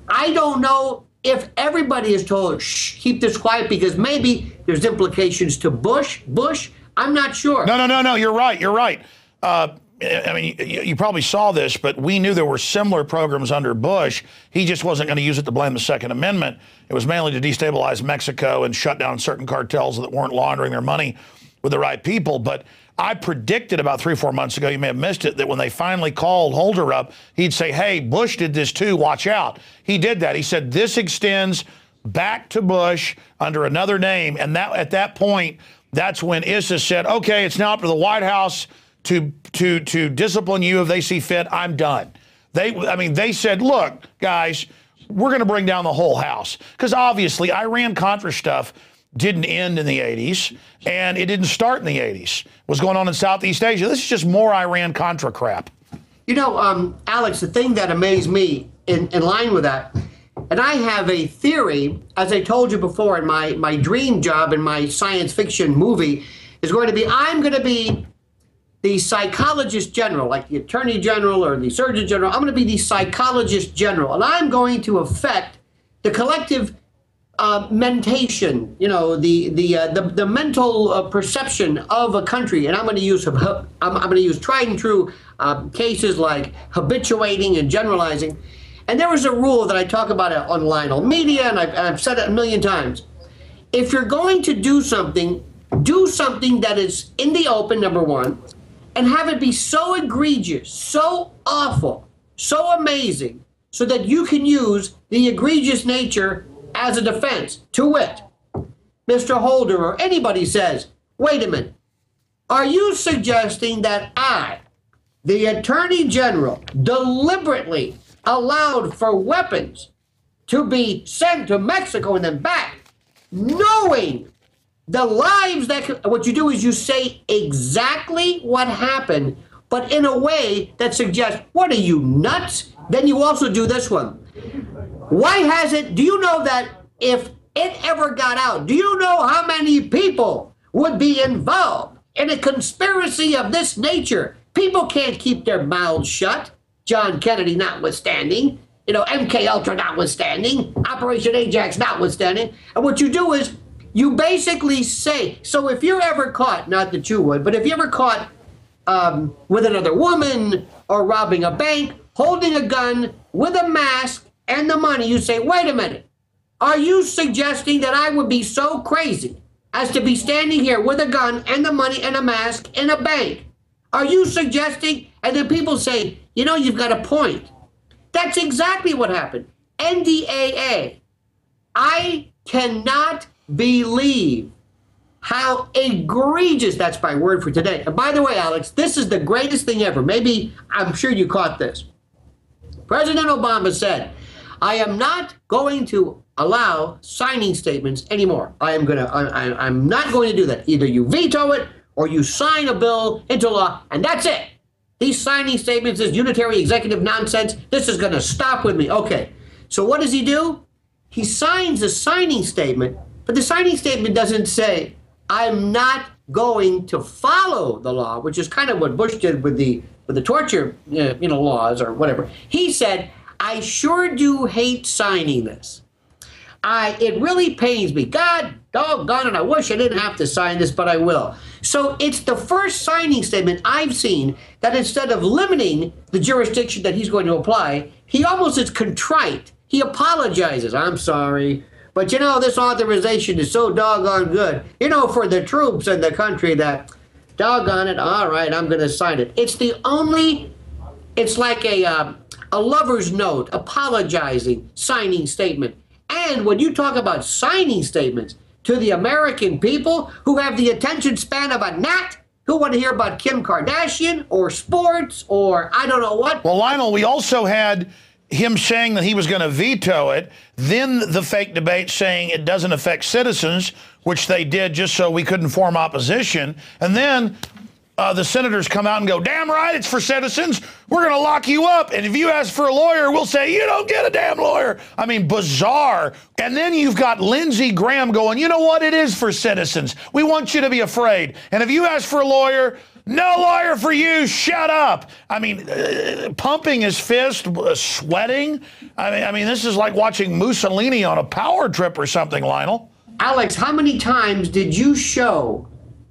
[SPEAKER 23] I don't know if everybody is told, shh, keep this quiet because maybe there's implications to Bush. Bush, I'm not sure.
[SPEAKER 2] No, no, no, no. You're right. You're right. Uh, I mean, you, you probably saw this, but we knew there were similar programs under Bush. He just wasn't going to use it to blame the Second Amendment. It was mainly to destabilize Mexico and shut down certain cartels that weren't laundering their money with the right people. But I predicted about three or four months ago, you may have missed it, that when they finally called Holder up, he'd say, Hey, Bush did this too, watch out. He did that. He said, This extends back to Bush under another name. And that at that point, that's when Issa said, Okay, it's now up to the White House to to to discipline you if they see fit. I'm done. They I mean, they said, Look, guys, we're going to bring down the whole house. Because obviously, Iran Contra stuff didn't end in the 80s and it didn't start in the 80s. What's going on in Southeast Asia? This is just more Iran Contra crap.
[SPEAKER 23] You know, um, Alex, the thing that amazed me in, in line with that And I have a theory, as I told you before, in my, my dream job in my science fiction movie is going to be I'm going to be the psychologist general, like the attorney general or the surgeon general. I'm going to be the psychologist general, and I'm going to affect the collective uh, mentation, you know, the the uh, the, the mental uh, perception of a country, and I'm going to use I'm, I'm going to use tried and true um, cases like habituating and generalizing. And there was a rule that I talk about it on Lionel Media, and I've, I've said it a million times. If you're going to do something, do something that is in the open, number one, and have it be so egregious, so awful, so amazing, so that you can use the egregious nature as a defense. To wit, Mr. Holder or anybody says, wait a minute, are you suggesting that I, the Attorney General, deliberately allowed for weapons to be sent to Mexico and then back, knowing the lives that what you do is you say exactly what happened, but in a way that suggests, what are you nuts? Then you also do this one. Why has it? Do you know that if it ever got out, do you know how many people would be involved in a conspiracy of this nature? People can't keep their mouths shut. John Kennedy notwithstanding, you know, MK Ultra notwithstanding, Operation Ajax notwithstanding. And what you do is you basically say, so if you're ever caught, not that you would, but if you're ever caught um, with another woman or robbing a bank, holding a gun with a mask and the money, you say, wait a minute, are you suggesting that I would be so crazy as to be standing here with a gun and the money and a mask in a bank? Are you suggesting? And then people say, you know, you've got a point. That's exactly what happened. NDAA. I cannot believe how egregious that's my word for today. And by the way, Alex, this is the greatest thing ever. Maybe I'm sure you caught this. President Obama said, I am not going to allow signing statements anymore. I am going to, I, I'm not going to do that. Either you veto it or you sign a bill into law, and that's it. These signing statements, this unitary executive nonsense, this is going to stop with me. Okay. So what does he do? He signs a signing statement, but the signing statement doesn't say, I'm not going to follow the law, which is kind of what Bush did with the with the torture uh, you know laws or whatever. He said, I sure do hate signing this. I it really pains me. God doggone it, I wish I didn't have to sign this, but I will. So it's the first signing statement I've seen that instead of limiting the jurisdiction that he's going to apply, he almost is contrite. He apologizes. I'm sorry. But you know, this authorization is so doggone good. You know, for the troops and the country that, doggone it, all right, I'm going to sign it. It's the only, it's like a, uh, a lover's note, apologizing, signing statement. And when you talk about signing statements to the American people who have the attention span of a gnat, who want to hear about Kim Kardashian or sports or I don't know what.
[SPEAKER 2] Well, Lionel, we also had him saying that he was going to veto it, then the fake debate saying it doesn't affect citizens, which they did just so we couldn't form opposition, and then uh, the senators come out and go, damn right, it's for citizens. We're going to lock you up. And if you ask for a lawyer, we'll say, you don't get a damn lawyer. I mean, bizarre. And then you've got Lindsey Graham going, you know what? It is for citizens. We want you to be afraid. And if you ask for a lawyer, no lawyer for you. Shut up. I mean, uh, pumping his fist, uh, sweating. I mean, I mean, this is like watching Mussolini on a power trip or something, Lionel.
[SPEAKER 23] Alex, how many times did you show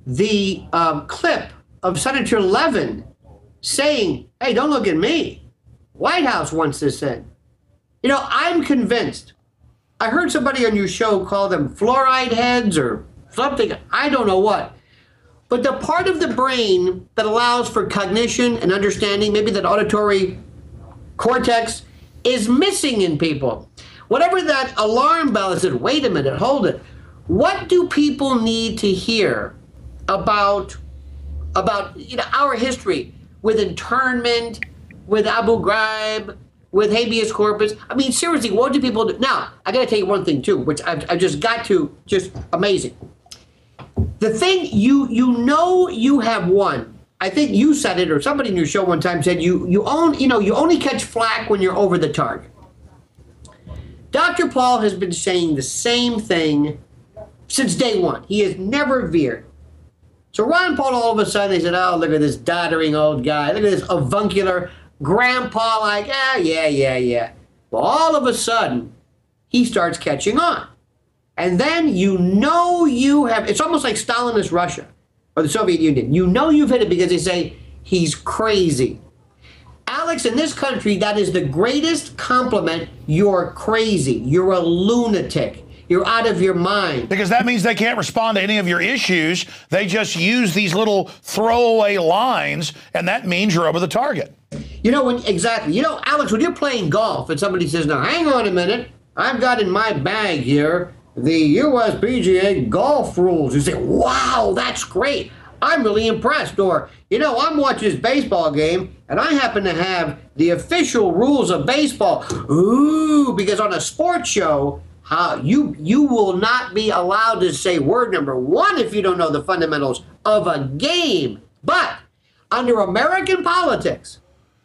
[SPEAKER 23] the um, clip of Senator Levin saying, hey, don't look at me. White House wants this in. You know, I'm convinced. I heard somebody on your show call them fluoride heads or something. I don't know what. But the part of the brain that allows for cognition and understanding, maybe that auditory cortex, is missing in people. Whatever that alarm bell is, wait a minute, hold it. What do people need to hear about about you know our history with internment, with Abu Ghraib, with habeas corpus. I mean, seriously, what do people do? Now, I got to tell you one thing too, which I've, I've just got to just amazing. The thing you you know you have won. I think you said it, or somebody in your show one time said you you own you know you only catch flack when you're over the target. Dr. Paul has been saying the same thing since day one. He has never veered. So Ron Paul, all of a sudden, they said, "Oh, look at this doddering old guy. Look at this avuncular grandpa." Like, ah, yeah, yeah, yeah. Well, all of a sudden, he starts catching on, and then you know you have. It's almost like Stalinist Russia or the Soviet Union. You know you've hit it because they say he's crazy. Alex, in this country, that is the greatest compliment. You're crazy. You're a lunatic. You're out of your mind.
[SPEAKER 2] Because that means they can't respond to any of your issues. They just use these little throwaway lines, and that means you're over the target.
[SPEAKER 23] You know, when exactly. You know, Alex, when you're playing golf and somebody says, "Now, hang on a minute, I've got in my bag here the USPGA golf rules," you say, "Wow, that's great." I'm really impressed. Or, you know, I'm watching this baseball game and I happen to have the official rules of baseball. Ooh, because on a sports show, how you you will not be allowed to say word number one if you don't know the fundamentals of a game. But under American politics,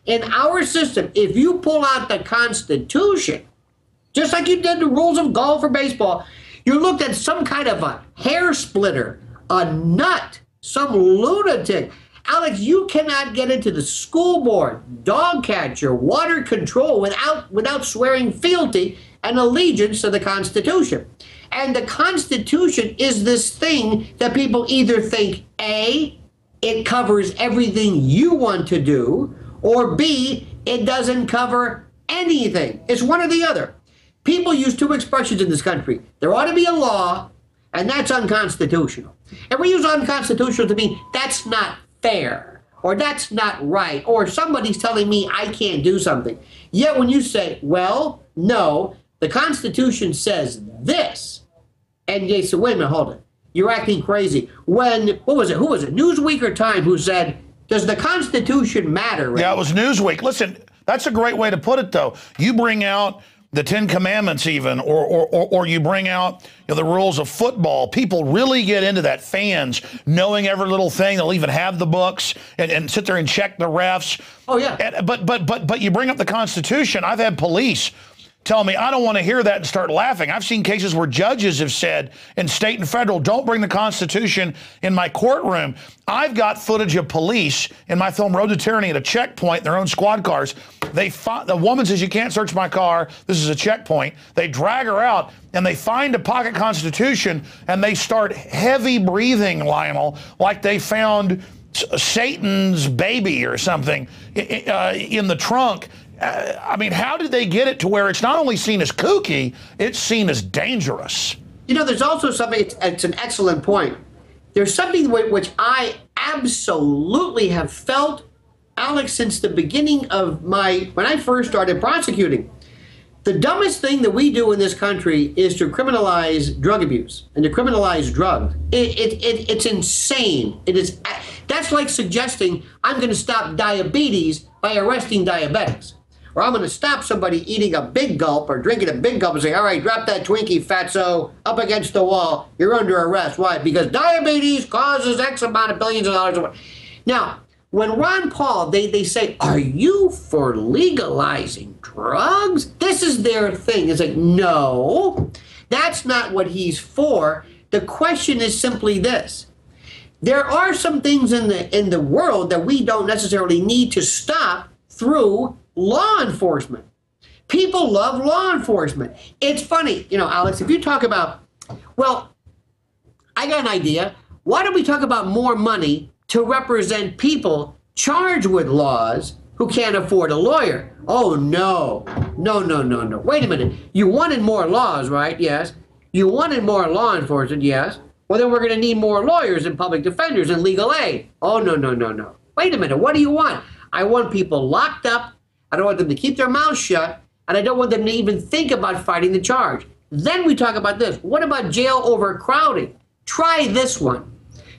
[SPEAKER 23] in our system, if you pull out the Constitution, just like you did the rules of golf or baseball, you're looked at some kind of a hair splitter, a nut, some lunatic. Alex, you cannot get into the school board, dog catcher, water control without without swearing fealty and allegiance to the Constitution. And the Constitution is this thing that people either think A, it covers everything you want to do, or B, it doesn't cover anything. It's one or the other. People use two expressions in this country. There ought to be a law, and that's unconstitutional. And we use unconstitutional to mean that's not fair, or that's not right, or somebody's telling me I can't do something. Yet when you say, well, no, the Constitution says this, and they say, wait a minute, hold it. You're acting crazy. When, what was it? Who was it? Newsweek or Time who said, does the Constitution matter?
[SPEAKER 2] Yeah, it was Newsweek. Listen, that's a great way to put it, though. You bring out the Ten Commandments, even, or, or, or, or you bring out you know, the rules of football. People really get into that. Fans knowing every little thing. They'll even have the books and, and sit there and check the refs.
[SPEAKER 23] Oh yeah.
[SPEAKER 2] And, but but but but you bring up the Constitution. I've had police tell me I don't want to hear that and start laughing. I've seen cases where judges have said in state and federal, don't bring the Constitution in my courtroom. I've got footage of police in my film Road to Tyranny at a checkpoint, in their own squad cars. They the woman says, you can't search my car. This is a checkpoint. They drag her out and they find a pocket Constitution and they start heavy breathing, Lionel, like they found Satan's baby or something uh, in the trunk Uh, I mean, how did they get it to where it's not only seen as kooky, it's seen as dangerous?
[SPEAKER 23] You know, there's also something, it's, it's an excellent point. There's something which I absolutely have felt, Alex, since the beginning of my, when I first started prosecuting. The dumbest thing that we do in this country is to criminalize drug abuse and to criminalize drugs. It, it, it, it's insane. It is. That's like suggesting I'm going to stop diabetes by arresting diabetics or I'm going to stop somebody eating a big gulp or drinking a big gulp and say, all right, drop that Twinkie, fatso, up against the wall. You're under arrest. Why? Because diabetes causes X amount of billions of dollars. Now, when Ron Paul, they, they say, are you for legalizing drugs? This is their thing. It's like, no, that's not what he's for. The question is simply this. There are some things in the in the world that we don't necessarily need to stop through law enforcement. People love law enforcement. It's funny, you know, Alex, if you talk about, well, I got an idea. Why don't we talk about more money to represent people charged with laws who can't afford a lawyer? Oh, no. No, no, no, no. Wait a minute. You wanted more laws, right? Yes. You wanted more law enforcement, yes. Well, then we're going to need more lawyers and public defenders and legal aid. Oh, no, no, no, no. Wait a minute. What do you want? I want people locked up I don't want them to keep their mouths shut, and I don't want them to even think about fighting the charge. Then we talk about this. What about jail overcrowding? Try this one.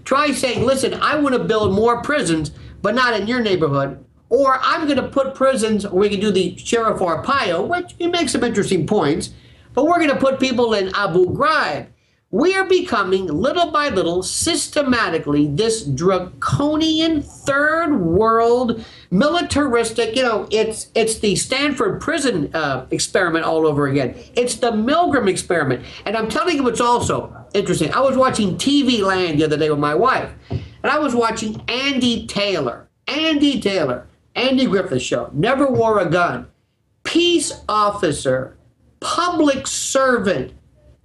[SPEAKER 23] Try saying, listen, I want to build more prisons, but not in your neighborhood. Or I'm going to put prisons, or we can do the Sheriff Arpaio, which he makes some interesting points, but we're going to put people in Abu Ghraib. We are becoming little by little, systematically, this draconian third world militaristic. You know, it's it's the Stanford prison uh, experiment all over again. It's the Milgram experiment, and I'm telling you, what's also interesting. I was watching TV Land the other day with my wife, and I was watching Andy Taylor. Andy Taylor, Andy Griffith show. Never wore a gun. Peace officer, public servant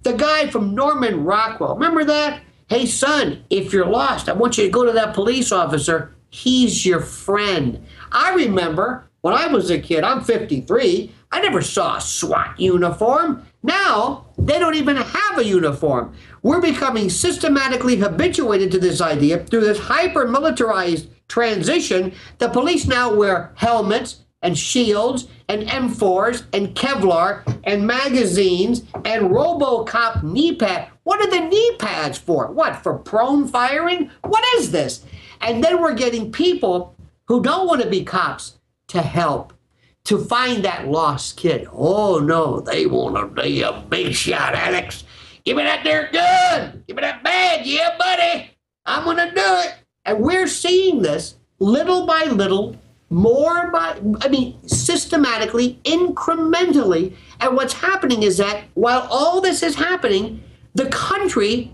[SPEAKER 23] the guy from Norman Rockwell. Remember that? Hey, son, if you're lost, I want you to go to that police officer. He's your friend. I remember when I was a kid, I'm 53, I never saw a SWAT uniform. Now, they don't even have a uniform. We're becoming systematically habituated to this idea through this hyper militarized transition. The police now wear helmets and shields and M4s and Kevlar and magazines and Robocop knee pad. What are the knee pads for? What, for prone firing? What is this? And then we're getting people who don't want to be cops to help, to find that lost kid. Oh no, they want to be a big shot, Alex. Give me that there gun. Give me that badge. Yeah, buddy. I'm going to do it. And we're seeing this little by little more by, I mean, systematically, incrementally. And what's happening is that while all this is happening, the country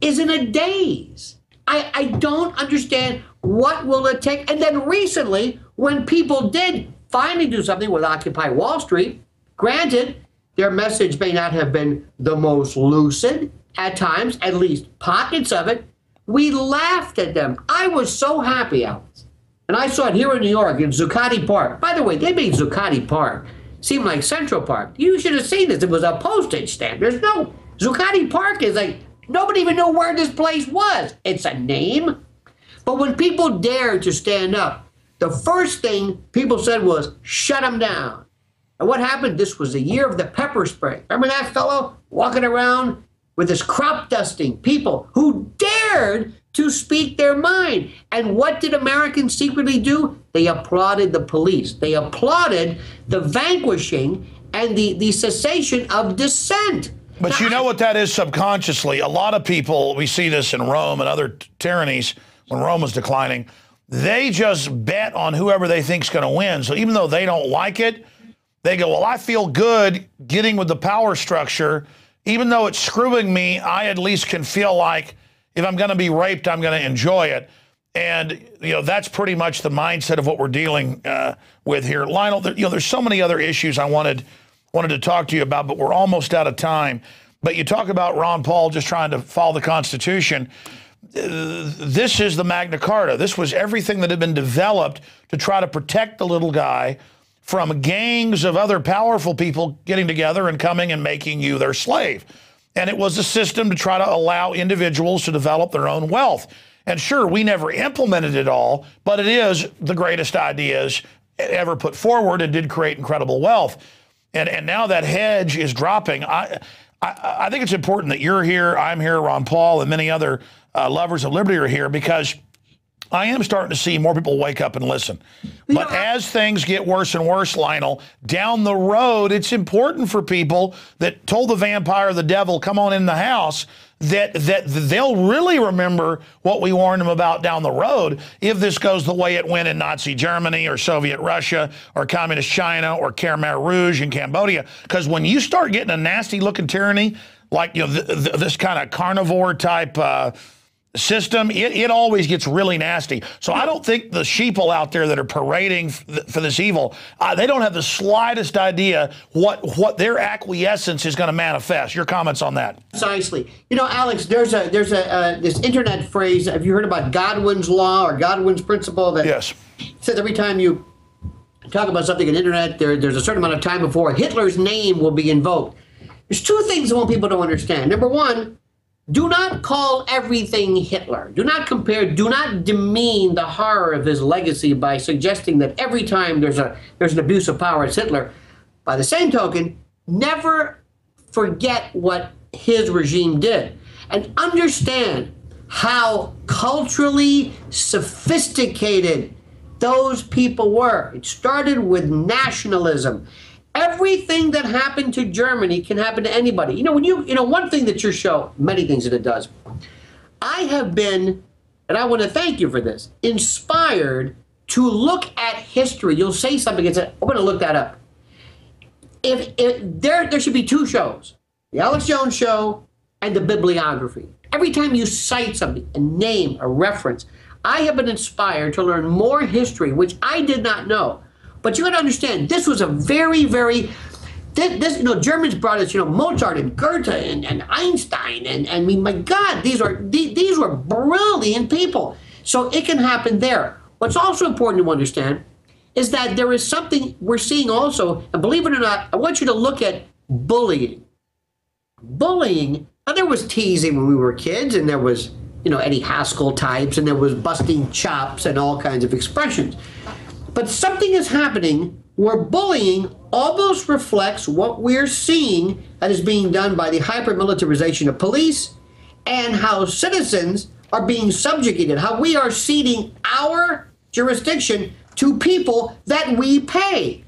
[SPEAKER 23] is in a daze. I, I don't understand what will it take. And then recently, when people did finally do something with Occupy Wall Street, granted, their message may not have been the most lucid at times, at least pockets of it. We laughed at them. I was so happy. And I saw it here in New York in Zuccotti Park. By the way, they made Zuccotti Park seem like Central Park. You should have seen this. It was a postage stamp. There's no Zuccotti Park is like nobody even knew where this place was. It's a name. But when people dared to stand up, the first thing people said was shut them down. And what happened? This was the year of the pepper spray. Remember that fellow walking around with his crop dusting people who dared to speak their mind. And what did Americans secretly do? They applauded the police. They applauded the vanquishing and the, the cessation of dissent.
[SPEAKER 2] But now, you know what that is subconsciously? A lot of people, we see this in Rome and other tyrannies when Rome was declining, they just bet on whoever they think's going to win. So even though they don't like it, they go, Well, I feel good getting with the power structure. Even though it's screwing me, I at least can feel like if I'm going to be raped, I'm going to enjoy it. And you know that's pretty much the mindset of what we're dealing uh, with here, Lionel. There, you know, there's so many other issues I wanted wanted to talk to you about, but we're almost out of time. But you talk about Ron Paul just trying to follow the Constitution. Uh, this is the Magna Carta. This was everything that had been developed to try to protect the little guy from gangs of other powerful people getting together and coming and making you their slave. And it was a system to try to allow individuals to develop their own wealth. And sure, we never implemented it all, but it is the greatest ideas ever put forward and did create incredible wealth. And, and now that hedge is dropping. I, I, I think it's important that you're here, I'm here, Ron Paul, and many other uh, lovers of liberty are here because I am starting to see more people wake up and listen. But as things get worse and worse, Lionel, down the road, it's important for people that told the vampire, the devil, come on in the house, that that they'll really remember what we warned them about down the road if this goes the way it went in Nazi Germany or Soviet Russia or Communist China or Khmer Rouge in Cambodia. Because when you start getting a nasty looking tyranny, like you know th- th- this kind of carnivore type. Uh, system, it, it always gets really nasty. So I don't think the sheeple out there that are parading for this evil, uh, they don't have the slightest idea what what their acquiescence is going to manifest. Your comments on that?
[SPEAKER 23] Precisely. You know, Alex, there's a there's a uh, this internet phrase. Have you heard about Godwin's law or Godwin's principle? That
[SPEAKER 2] yes.
[SPEAKER 23] Says every time you talk about something on the internet, there, there's a certain amount of time before Hitler's name will be invoked. There's two things I want people to understand. Number one, do not call everything Hitler. Do not compare, do not demean the horror of his legacy by suggesting that every time there's a there's an abuse of power, it's Hitler. By the same token, never forget what his regime did. And understand how culturally sophisticated those people were. It started with nationalism Everything that happened to Germany can happen to anybody. You know, when you, you know, one thing that your show, many things that it does, I have been, and I want to thank you for this, inspired to look at history. You'll say something and say, I'm going to look that up. If, if there, there should be two shows the Alex Jones show and the bibliography. Every time you cite something, a name, a reference, I have been inspired to learn more history, which I did not know. But you got to understand, this was a very, very this, this, you know, Germans brought us, you know, Mozart and Goethe and, and Einstein, and, and I mean, my God, these are these, these were brilliant people. So it can happen there. What's also important to understand is that there is something we're seeing also, and believe it or not, I want you to look at bullying. Bullying. Now there was teasing when we were kids, and there was, you know, Eddie Haskell types, and there was busting chops and all kinds of expressions. But something is happening where bullying almost reflects what we're seeing that is being done by the hypermilitarization of police and how citizens are being subjugated, how we are ceding our jurisdiction to people that we pay.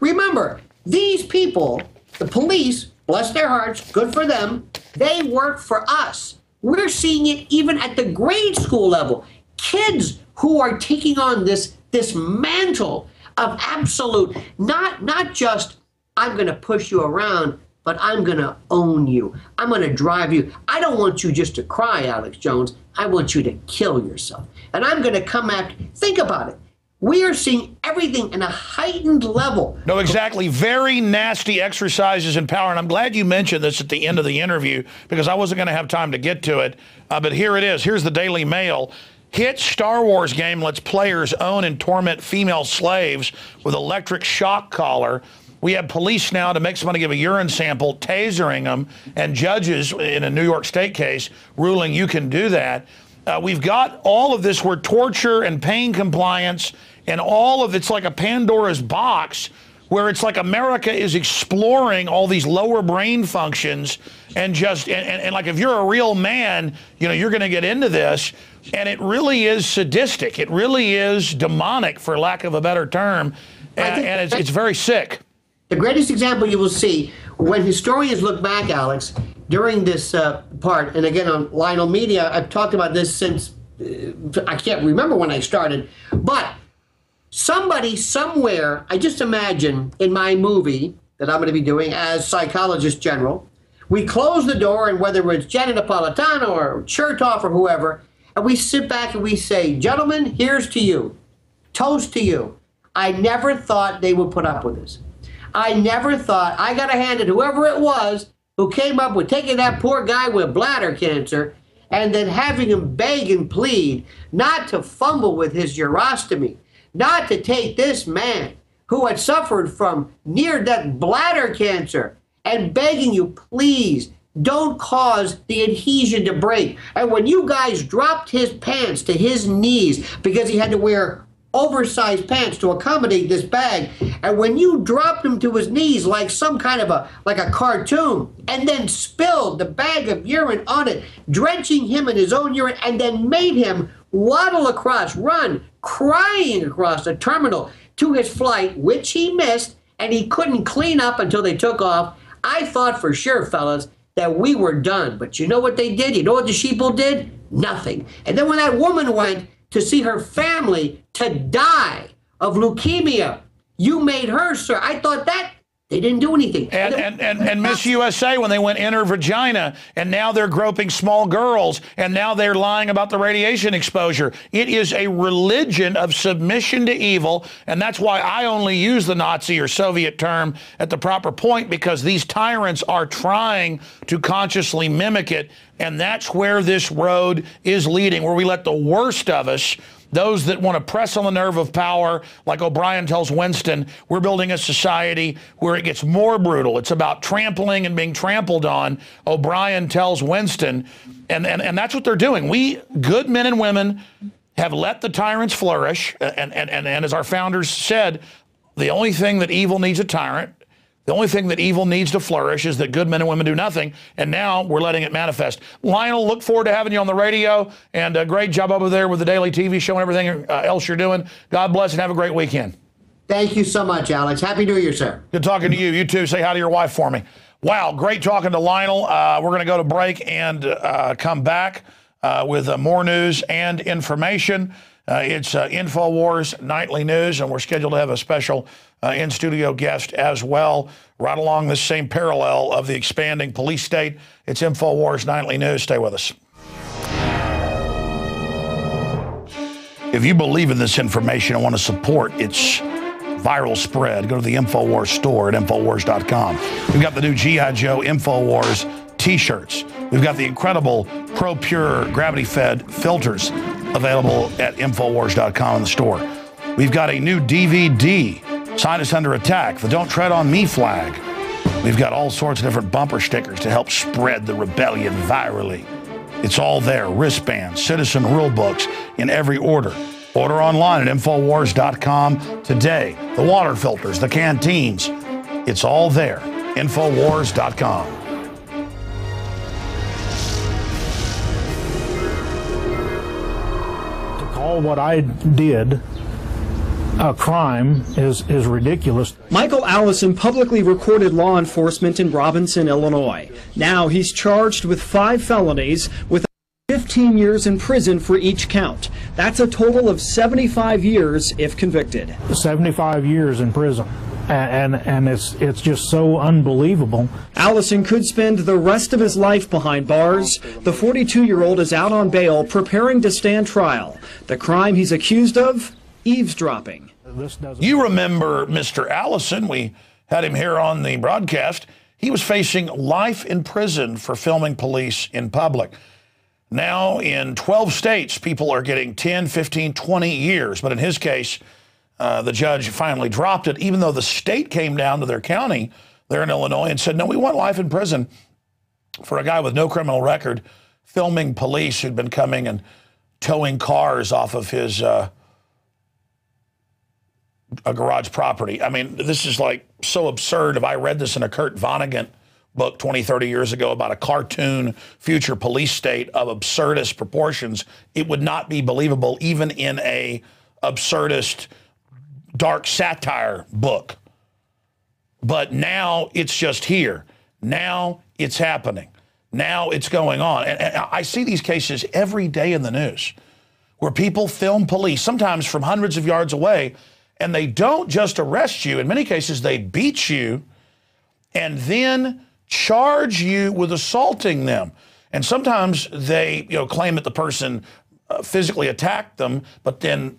[SPEAKER 23] Remember, these people, the police, bless their hearts, good for them, they work for us. We're seeing it even at the grade school level. Kids who are taking on this, this mantle of absolute, not, not just, I'm going to push you around, but I'm going to own you. I'm going to drive you. I don't want you just to cry, Alex Jones. I want you to kill yourself. And I'm going to come after. Think about it. We are seeing everything in a heightened level.
[SPEAKER 2] No, exactly. Very nasty exercises in power. And I'm glad you mentioned this at the end of the interview because I wasn't going to have time to get to it. Uh, but here it is. Here's the Daily Mail. Hit Star Wars game lets players own and torment female slaves with electric shock collar. We have police now to make somebody give a urine sample, tasering them, and judges in a New York State case ruling you can do that. Uh, we've got all of this where torture and pain compliance and all of it's like a Pandora's box where it's like America is exploring all these lower brain functions and just and, and, and like if you're a real man, you know, you're going to get into this and it really is sadistic. It really is demonic for lack of a better term. And, and it's, it's very sick.
[SPEAKER 23] The greatest example you will see when historians look back, Alex, during this uh, part, and again on Lionel Media, I've talked about this since uh, I can't remember when I started, but somebody somewhere, I just imagine in my movie that I'm going to be doing as psychologist general, we close the door, and whether it's Janet Napolitano or Chertoff or whoever, and we sit back and we say, Gentlemen, here's to you. Toast to you. I never thought they would put up with this. I never thought, I got to hand it whoever it was who came up with taking that poor guy with bladder cancer and then having him beg and plead not to fumble with his urostomy, not to take this man who had suffered from near death bladder cancer and begging you, please don't cause the adhesion to break. And when you guys dropped his pants to his knees because he had to wear oversized pants to accommodate this bag and when you dropped him to his knees like some kind of a like a cartoon and then spilled the bag of urine on it drenching him in his own urine and then made him waddle across run crying across the terminal to his flight which he missed and he couldn't clean up until they took off i thought for sure fellas that we were done but you know what they did you know what the sheeple did nothing and then when that woman went to see her family to die of leukemia. You made her, sir. I thought that they didn't do anything.
[SPEAKER 2] And, and, and, and, Miss USA, when they went in her vagina, and now they're groping small girls, and now they're lying about the radiation exposure. It is a religion of submission to evil, and that's why I only use the Nazi or Soviet term at the proper point, because these tyrants are trying to consciously mimic it, and that's where this road is leading, where we let the worst of us those that want to press on the nerve of power, like O'Brien tells Winston, we're building a society where it gets more brutal. It's about trampling and being trampled on. O'Brien tells Winston, and, and, and that's what they're doing. We, good men and women, have let the tyrants flourish. And, and, and, and as our founders said, the only thing that evil needs a tyrant the only thing that evil needs to flourish is that good men and women do nothing. And now we're letting it manifest. Lionel, look forward to having you on the radio. And a great job over there with the daily TV show and everything uh, else you're doing. God bless and have a great weekend.
[SPEAKER 23] Thank you so much, Alex. Happy New Year, sir.
[SPEAKER 2] Good talking to you. You too. Say hi to your wife for me. Wow, great talking to Lionel. Uh, we're going to go to break and uh, come back uh, with uh, more news and information. Uh, it's uh, InfoWars Nightly News, and we're scheduled to have a special Uh, in studio guest as well, right along the same parallel of the expanding police state. It's InfoWars Nightly News. Stay with us. If you believe in this information and want to support its viral spread, go to the InfoWars store at InfoWars.com. We've got the new G.I. Joe InfoWars t shirts. We've got the incredible ProPur gravity fed filters available at InfoWars.com in the store. We've got a new DVD, Scientists Under Attack, the Don't Tread on Me flag. We've got all sorts of different bumper stickers to help spread the rebellion virally. It's all there wristbands, citizen rule books in every order. Order online at Infowars.com today. The water filters, the canteens, it's all there. Infowars.com.
[SPEAKER 18] To call what I did a crime is, is ridiculous.
[SPEAKER 24] Michael Allison publicly recorded law enforcement in Robinson, Illinois. Now he's charged with five felonies with 15 years in prison for each count. That's a total of 75 years if convicted.
[SPEAKER 18] 75 years in prison. And, and it's it's just so unbelievable.
[SPEAKER 24] Allison could spend the rest of his life behind bars. The 42 year old is out on bail preparing to stand trial. The crime he's accused of eavesdropping.
[SPEAKER 2] You remember Mr. Allison. We had him here on the broadcast. He was facing life in prison for filming police in public. Now, in 12 states, people are getting 10, 15, 20 years. But in his case, uh, the judge finally dropped it, even though the state came down to their county there in Illinois and said, no, we want life in prison for a guy with no criminal record filming police who'd been coming and towing cars off of his uh, a garage property. I mean, this is like so absurd. If I read this in a Kurt Vonnegut book 20, 30 years ago about a cartoon future police state of absurdist proportions, it would not be believable even in a absurdist dark satire book. But now it's just here. Now it's happening. Now it's going on. And, and I see these cases every day in the news where people film police, sometimes from hundreds of yards away, and they don't just arrest you. In many cases, they beat you and then charge you with assaulting them. And sometimes they, you know, claim that the person uh, physically attacked them, but then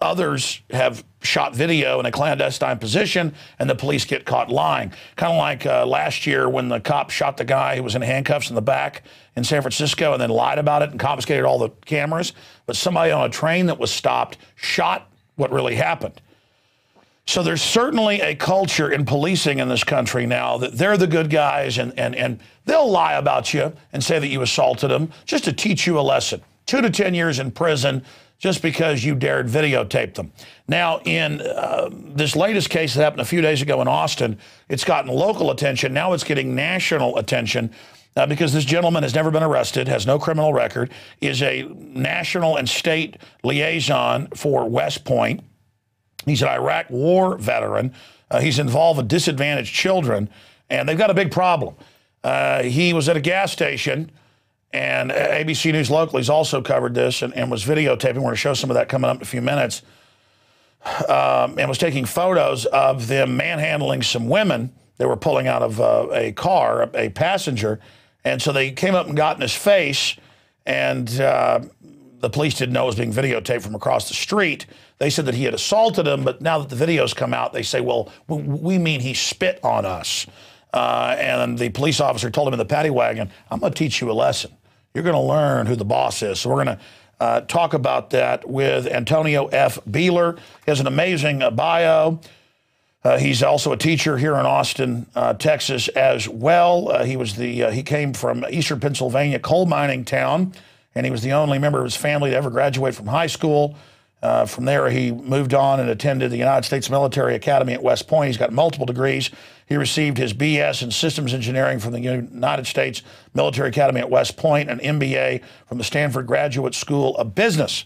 [SPEAKER 2] others have shot video in a clandestine position and the police get caught lying. Kind of like uh, last year when the cop shot the guy who was in handcuffs in the back in San Francisco and then lied about it and confiscated all the cameras. But somebody on a train that was stopped shot what really happened. So there's certainly a culture in policing in this country now that they're the good guys and, and, and they'll lie about you and say that you assaulted them just to teach you a lesson. Two to 10 years in prison just because you dared videotape them. Now, in uh, this latest case that happened a few days ago in Austin, it's gotten local attention. Now it's getting national attention. Uh, because this gentleman has never been arrested, has no criminal record, is a national and state liaison for West Point. He's an Iraq war veteran. Uh, he's involved with disadvantaged children, and they've got a big problem. Uh, he was at a gas station, and ABC News Locally has also covered this and, and was videotaping. We're going to show some of that coming up in a few minutes. Um, and was taking photos of them manhandling some women. They were pulling out of uh, a car, a passenger, and so they came up and got in his face, and uh, the police didn't know it was being videotaped from across the street. They said that he had assaulted him, but now that the videos come out, they say, well, we mean he spit on us. Uh, and the police officer told him in the paddy wagon, I'm going to teach you a lesson. You're going to learn who the boss is. So we're going to uh, talk about that with Antonio F. Buehler. He has an amazing uh, bio. Uh, he's also a teacher here in Austin, uh, Texas, as well. Uh, he was the uh, he came from Eastern Pennsylvania coal mining town, and he was the only member of his family to ever graduate from high school. Uh, from there, he moved on and attended the United States Military Academy at West Point. He's got multiple degrees. He received his BS in Systems Engineering from the United States Military Academy at West Point, an MBA from the Stanford Graduate School of Business.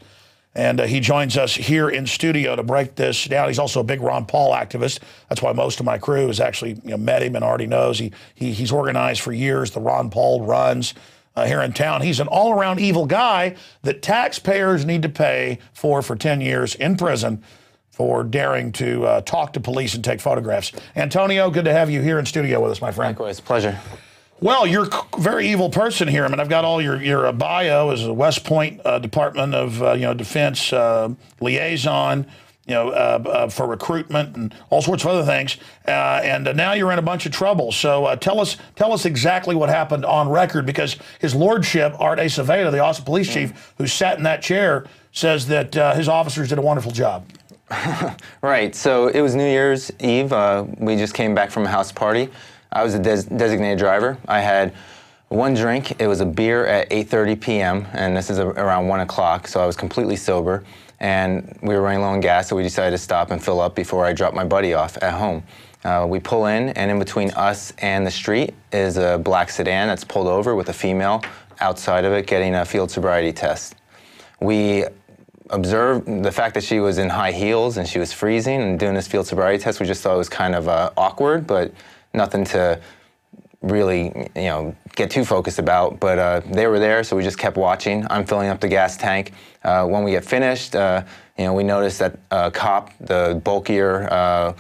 [SPEAKER 2] And uh, he joins us here in studio to break this down. He's also a big Ron Paul activist. That's why most of my crew has actually you know, met him and already knows. He, he he's organized for years the Ron Paul runs uh, here in town. He's an all-around evil guy that taxpayers need to pay for for 10 years in prison for daring to uh, talk to police and take photographs. Antonio, good to have you here in studio with us, my friend.
[SPEAKER 25] Likewise, pleasure.
[SPEAKER 2] Well, you're a very evil person here. I mean, I've got all your your uh, bio as a West Point uh, Department of uh, you know Defense uh, liaison, you know, uh, uh, for recruitment and all sorts of other things. and now you're in a bunch of trouble. So tell us tell us exactly what happened on record, because His Lordship Art Acevedo, the Austin Police mm. Chief, who sat in that chair, says that his officers did a wonderful job. [laughs]
[SPEAKER 25] right. So it was New Year's Eve. we just came back from a house party. I was a des designated driver. I had one drink. It was a beer at 8.30 p.m., and this is a, around 1 o'clock, so I was completely sober. And we were running low on gas, so we decided to stop and fill up before I dropped my buddy off at home. Uh, we pull in, and in between us and the street is a black sedan that's pulled over with a female outside of it getting a field sobriety test. We observed the fact that she was in high heels and she was freezing and doing this field sobriety test. We just thought it was kind of uh, awkward, but nothing to really, you know, get too focused about. But uh, they were there, so we just kept watching. I'm filling up the gas tank. Uh, when we get finished, uh, you know, we noticed that a cop, the bulkier, uh,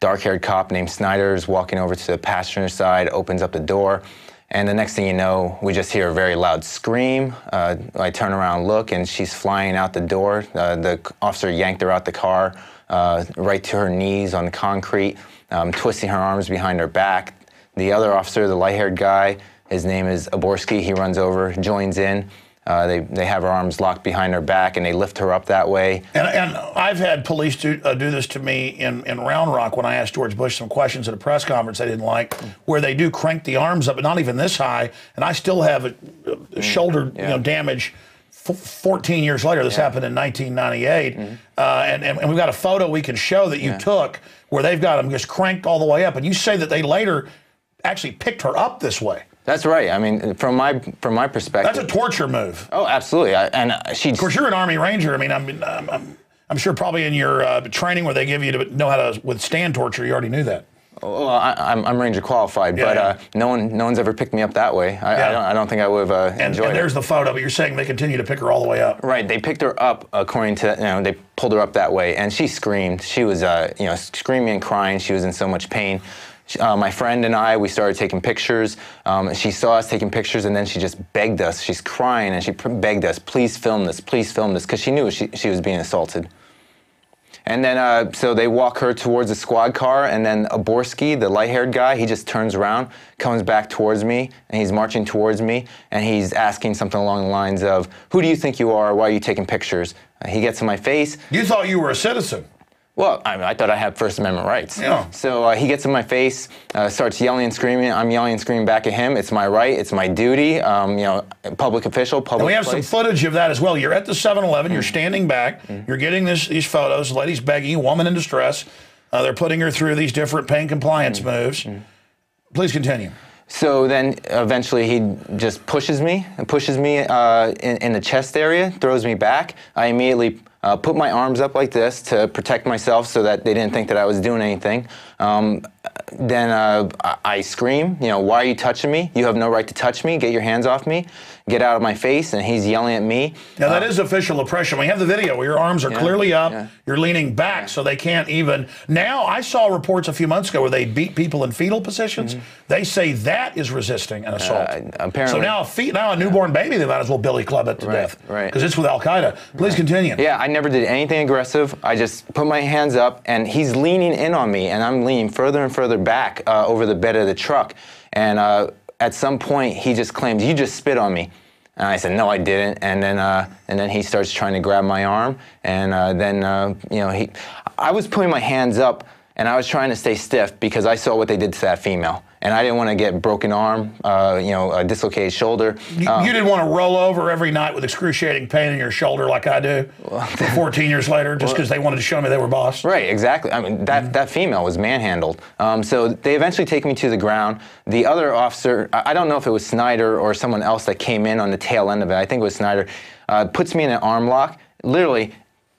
[SPEAKER 25] dark-haired cop named Snyder, is walking over to the passenger side, opens up the door. And the next thing you know, we just hear a very loud scream. Uh, I turn around, look, and she's flying out the door. Uh, the officer yanked her out the car, right to her knees on the concrete um, twisting her arms behind her back. The other officer, the light-haired guy, his name is Oborski. He runs over, joins in. Uh, they, they have her arms locked behind her back and they lift her up that way.
[SPEAKER 2] And, and I've had police do, uh, do this to me in, in Round Rock when I asked George Bush some questions at a press conference they didn't like, where they do crank the arms up, but not even this high, and I still have a, a mm. shoulder yeah. you know, damage 14 years later. This yeah. happened in 1998. Mm-hmm. Uh, and, and, and, we've got a photo we can show that you yeah. took where they've got them just cranked all the way up. And you say that they later actually picked her up this way.
[SPEAKER 25] That's right. I mean, from my from my perspective,
[SPEAKER 2] that's a torture move.
[SPEAKER 25] Oh, absolutely. I, and she.
[SPEAKER 2] Of course, you're an Army Ranger. I mean, I'm I'm, I'm, I'm sure probably in your uh, training where they give you to know how to withstand torture, you already knew that.
[SPEAKER 25] Well, I, am I'm, I'm Ranger qualified, yeah, but yeah. Uh, no one no one's ever picked me up that way. I, yeah. I, don't, I don't think I would have uh,
[SPEAKER 2] and,
[SPEAKER 25] enjoyed
[SPEAKER 2] and there's
[SPEAKER 25] it.
[SPEAKER 2] the photo, but you're saying they continue to pick her all the way up.
[SPEAKER 25] Right, they picked her up according to you know they pulled her up that way, and she screamed. She was uh, you know screaming and crying. She was in so much pain. Uh, my friend and I, we started taking pictures. Um, she saw us taking pictures, and then she just begged us. She's crying, and she begged us, "Please film this, please film this," because she knew she, she was being assaulted. And then, uh, so they walk her towards the squad car, and then Oborski, the light-haired guy, he just turns around, comes back towards me, and he's marching towards me, and he's asking something along the lines of, "Who do you think you are? Why are you taking pictures?" Uh, he gets in my face.
[SPEAKER 2] You thought you were a citizen.
[SPEAKER 25] Well, I, mean, I, thought I had First Amendment rights.
[SPEAKER 2] Yeah.
[SPEAKER 25] So uh, he gets in my face, uh, starts yelling and screaming. I'm yelling and screaming back at him. It's my right. It's my duty. Um, you know, public official, public.
[SPEAKER 2] And we have
[SPEAKER 25] place.
[SPEAKER 2] some footage of that as well. You're at the 7-Eleven. Mm. You're standing back. Mm. You're getting this, these photos. Lady's begging, woman in distress. Uh, they're putting her through these different pain compliance mm. moves. Mm. Please continue.
[SPEAKER 25] So then eventually he just pushes me and pushes me uh, in, in, the chest area, throws me back. I immediately uh, put my arms up like this to protect myself so that they didn't think that I was doing anything. Um, then uh, I scream, you know, why are you touching me? You have no right to touch me. Get your hands off me. Get out of my face. And he's yelling at me.
[SPEAKER 2] Now, that uh, is official oppression. We have the video where your arms are yeah, clearly up. Yeah. You're leaning back yeah. so they can't even. Now, I saw reports a few months ago where they beat people in fetal positions. Mm -hmm. They say that is resisting an assault. Uh,
[SPEAKER 25] apparently.
[SPEAKER 2] So now, a now a newborn baby, they might as well billy club it to
[SPEAKER 25] right,
[SPEAKER 2] death.
[SPEAKER 25] Right.
[SPEAKER 2] Because it's with Al Qaeda. Please
[SPEAKER 25] right.
[SPEAKER 2] continue.
[SPEAKER 25] Yeah, I never did anything aggressive. I just put my hands up, and he's leaning in on me, and I'm leaning further and further back uh, over the bed of the truck. And uh, at some point, he just claims, "You just spit on me." And I said, "No, I didn't." And then, uh, and then he starts trying to grab my arm, and uh, then, uh, you know, he, I was putting my hands up, and I was trying to stay stiff because I saw what they did to that female and I didn't want to get broken arm, uh, you know, a dislocated shoulder.
[SPEAKER 2] You, um, you, didn't want to roll over every night with excruciating pain in your shoulder like I do. Well, [laughs] 14 years later, just because well, they wanted to show me they were boss.
[SPEAKER 25] Right, exactly. I mean, that, mm-hmm. that female was manhandled. Um, so they eventually take me to the ground. The other officer, I don't know if it was Snyder or someone else that came in on the tail end of it. I think it was Snyder. Uh, puts me in an arm lock literally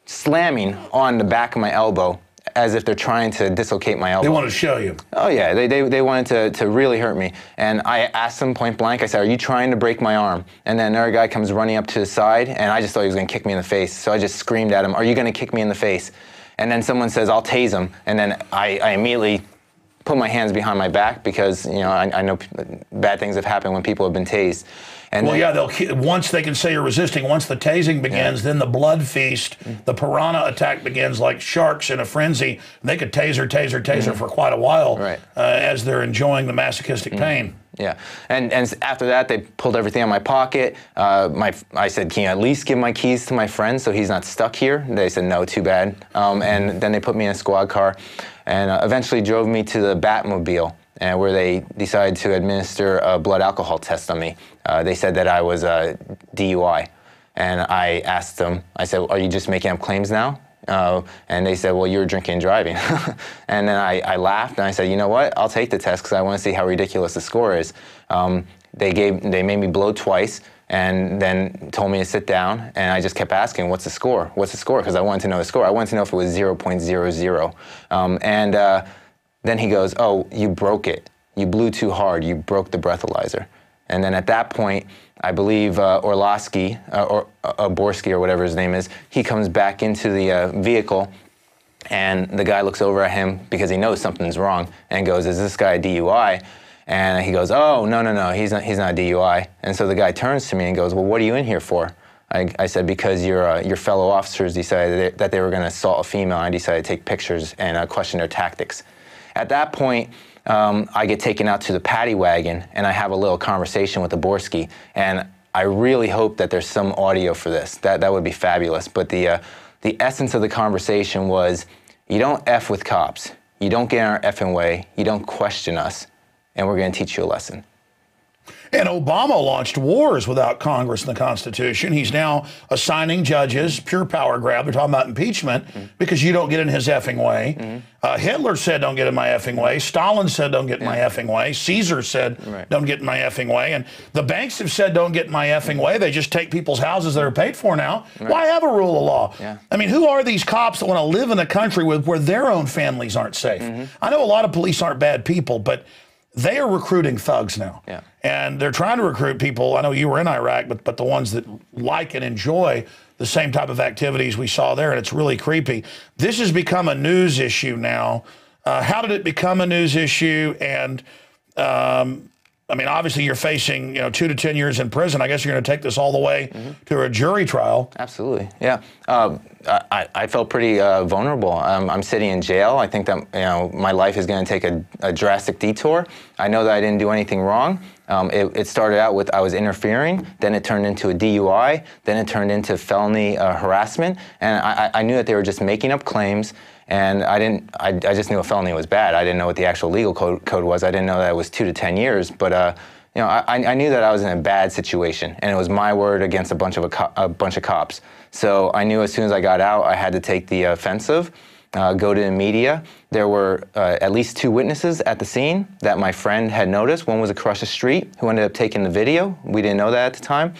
[SPEAKER 25] slamming on the back of my elbow as if they're trying to dislocate my elbow.
[SPEAKER 2] They want to show you.
[SPEAKER 25] Oh yeah, they, they, they wanted to, to really hurt me. And I asked them point blank, I said, are you trying to break my arm? And then another guy comes running up to the side and I just thought he was gonna kick me in the face. So I just screamed at him, are you gonna kick me in the face? And then someone says, I'll tase him. And then I, I immediately put my hands behind my back because, you know, I, I know p- bad things have happened when people have been tased. And
[SPEAKER 2] well,
[SPEAKER 25] then-
[SPEAKER 2] yeah, they'll once they can say you're resisting. Once the tasing begins, then the blood feast, the piranha attack begins like sharks in a frenzy. They could taser, taser, taser for quite a while
[SPEAKER 25] Right.
[SPEAKER 2] uh, as they're enjoying the masochistic pain.
[SPEAKER 25] Yeah, and and after that, they pulled everything out of my pocket. Uh, my I said, can you at least give my keys to my friend so he's not stuck here? They said, no, too bad. Um, and then they put me in a squad car, and uh, eventually drove me to the Batmobile, and where they decided to administer a blood alcohol test on me. Uh, they said that I was a DUI, and I asked them, I said, are you just making up claims now? Uh, and they said, well, you were drinking and driving. [laughs] and then I, I laughed and I said, you know what? I'll take the test because I want to see how ridiculous the score is. Um, they, gave, they made me blow twice and then told me to sit down. And I just kept asking, what's the score? What's the score? Because I wanted to know the score. I wanted to know if it was 0.00. Um, and uh, then he goes, oh, you broke it. You blew too hard. You broke the breathalyzer. And then at that point, I believe uh, Orlowski, uh, or uh, Borsky, or whatever his name is, he comes back into the uh, vehicle, and the guy looks over at him because he knows something's wrong, and goes, "Is this guy a DUI?" And he goes, "Oh, no, no, no, he's not. He's not a DUI." And so the guy turns to me and goes, "Well, what are you in here for?" I, I said, "Because your uh, your fellow officers decided that they, were going to assault a female, and I decided to take pictures and uh, question their tactics." At that point, um, I get taken out to the paddy wagon and I have a little conversation with the Borsky. And I really hope that there's some audio for this. That, that would be fabulous. But the, uh, the essence of the conversation was you don't F with cops. You don't get in our effing way. You don't question us. And we're going to teach you a lesson.
[SPEAKER 2] And Obama launched wars without Congress and the Constitution. He's now assigning judges, pure power grab. They're talking about impeachment mm-hmm. because you don't get in his effing way. Mm-hmm. Uh, Hitler said, don't get in my effing way. Stalin said, don't get in my effing way. Caesar said, don't get in my effing way. And the banks have said, don't get in my effing way. They just take people's houses that are paid for now. Why have a rule of law? I mean, who are these cops that want to live in a country with, where their own families aren't safe? Mm-hmm. I know a lot of police aren't bad people, but they are recruiting thugs now.
[SPEAKER 25] Yeah.
[SPEAKER 2] And they're trying to recruit people. I know you were in Iraq, but but the ones that like and enjoy the same type of activities we saw there, and it's really creepy. This has become a news issue now. Uh, how did it become a news issue? And um, I mean, obviously, you're facing you know two to ten years in prison. I guess you're going to take this all the way to a jury trial.
[SPEAKER 25] Absolutely, yeah. Um, I, I felt pretty uh, vulnerable. Um, I'm sitting in jail. I think that you know my life is going to take a, a, drastic detour. I know that I didn't do anything wrong. Um, it, it, started out with I was interfering, then it turned into a DUI, then it turned into felony uh, harassment, and I, I, knew that they were just making up claims. And I didn't. I, I, just knew a felony was bad. I didn't know what the actual legal code, code was. I didn't know that it was two to ten years. But uh, you know, I, I, knew that I was in a bad situation, and it was my word against a bunch of a, a bunch of cops. So I knew as soon as I got out, I had to take the offensive. Uh, go to the media. There were uh, at least two witnesses at the scene that my friend had noticed. One was across the street who ended up taking the video. We didn't know that at the time.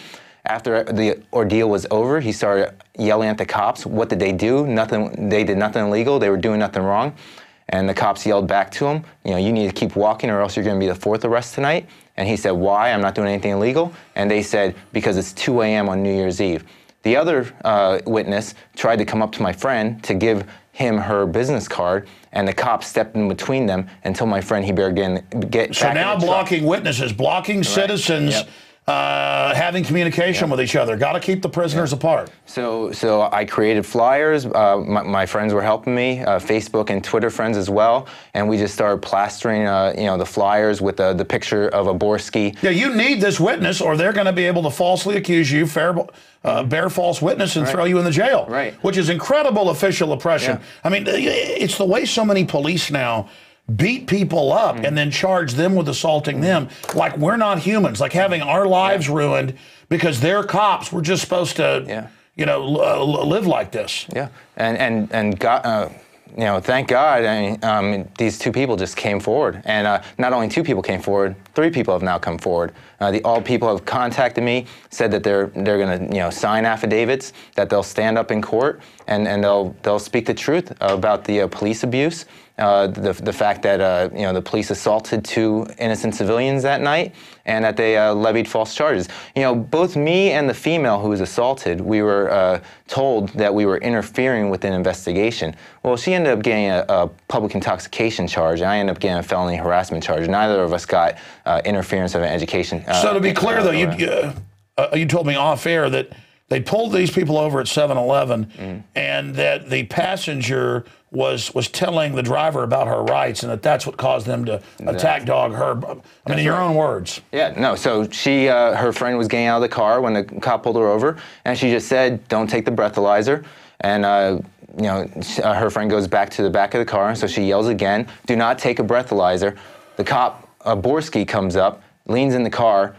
[SPEAKER 25] After the ordeal was over, he started yelling at the cops. What did they do? Nothing. They did nothing illegal. They were doing nothing wrong. And the cops yelled back to him, you know, you need to keep walking or else you're going to be the fourth arrest tonight. And he said, why? I'm not doing anything illegal. And they said, because it's 2 a.m. on New Year's Eve. The other uh, witness tried to come up to my friend to give him her business card, and the cop stepped in between them until my friend he began get, get
[SPEAKER 2] so now blocking witnesses, blocking right. citizens. Yep. Uh, having communication yep. with each other. Got to keep the prisoners yep. apart.
[SPEAKER 25] So, so I created flyers. Uh, my, my, friends were helping me, uh, Facebook and Twitter friends as well, and we just started plastering, uh, you know, the flyers with the, the picture of Oborski.
[SPEAKER 2] Yeah, you need this witness, or they're going to be able to falsely accuse you, fair, uh, bear false witness, and
[SPEAKER 25] Right.
[SPEAKER 2] throw you in the jail.
[SPEAKER 25] Right.
[SPEAKER 2] Which is incredible official oppression.
[SPEAKER 25] Yeah.
[SPEAKER 2] I mean, it's the way so many police now beat people up
[SPEAKER 25] Mm.
[SPEAKER 2] and then charge them with assaulting them like we're not humans like having our lives ruined because they're cops we're just supposed to
[SPEAKER 25] Yeah.
[SPEAKER 2] you know l- uh, live like this
[SPEAKER 25] Yeah, and and and God, uh, you know, thank God, I mean, um, these two people just came forward, and uh, not only two people came forward, three people have now come forward. Uh, the all people have contacted me, said that they're they're going to you know sign affidavits, that they'll stand up in court, and, and they'll they'll speak the truth about the uh, police abuse, uh, the the fact that uh, you know the police assaulted two innocent civilians that night, and that they uh, levied false charges. You know, both me and the female who was assaulted, we were uh, told that we were interfering with an investigation. Well, she ended up getting a, a public intoxication charge, and I ended up getting a felony harassment charge. Neither of us got uh, interference of an education. uh,
[SPEAKER 2] so to be clear, though, you you told me off air that they pulled these people over at 7-Eleven,
[SPEAKER 25] Mm.
[SPEAKER 2] and that the passenger was was telling the driver about her rights, and that that's what caused them to attack Dog Herb. I mean,
[SPEAKER 25] That's
[SPEAKER 2] in your
[SPEAKER 25] right.
[SPEAKER 2] own words.
[SPEAKER 25] Yeah, no. So she, uh, her friend was getting out of the car when the cop pulled her over, and she just said, "Don't take the breathalyzer." And uh, you know, uh, her friend goes back to the back of the car, and so she yells again, "Do not take a breathalyzer." The cop, uh, Borsky, comes up, leans in the car.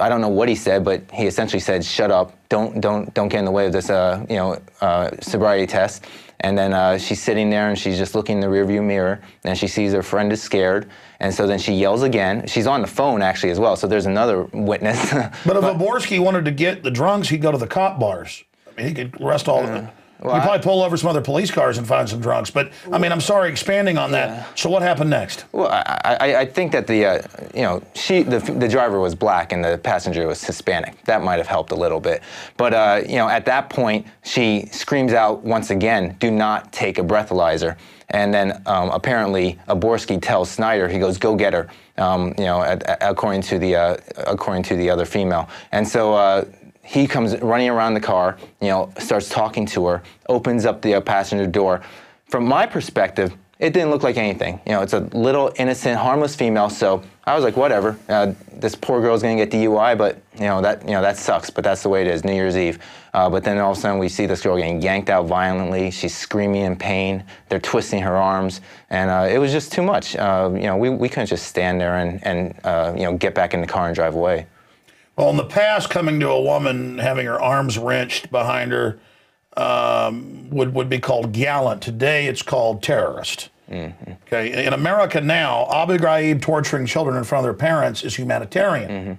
[SPEAKER 25] I don't know what he said, but he essentially said, "Shut up! Don't don't don't get in the way of this, uh, you know, uh, sobriety test." And then uh, she's sitting there and she's just looking in the rearview mirror, and she sees her friend is scared, and so then she yells again. She's on the phone actually as well, so there's another witness. [laughs]
[SPEAKER 2] But if Oborski wanted to get the drunks, he'd go to the cop bars. I mean, he could arrest all of them.
[SPEAKER 25] Well, I-
[SPEAKER 2] probably pull over some other police cars and find some drunks. But I mean, I'm sorry, expanding on that. So what happened next?
[SPEAKER 25] Well, I, I, I think that the, uh, you know, she, the, the driver was black and the passenger was Hispanic. That might have helped a little bit. But, uh, you know, at that point, she screams out once again, do not take a breathalyzer. And then um, apparently, Oborski tells Snyder, he goes, go get her, um, you know, at, at- according, to the, uh, according to the other female. And so, uh, he comes running around the car, you know, starts talking to her, opens up the passenger door. From my perspective, it didn't look like anything. You know, it's a little innocent, harmless female. So I was like, whatever. Uh, this poor girl's gonna get DUI, but you know that you know that sucks. But that's the way it is. New Year's Eve. Uh, but then all of a sudden we see this girl getting yanked out violently. She's screaming in pain. They're twisting her arms, and uh, it was just too much. Uh, you know, we, we couldn't just stand there and and uh, you know get back in the car and drive away.
[SPEAKER 2] Well, in the past, coming to a woman having her arms wrenched behind her um, would would be called gallant. Today, it's called terrorist. Mm-hmm. Okay, in America now, Abu Ghraib torturing children in front of their parents is humanitarian. Mm-hmm.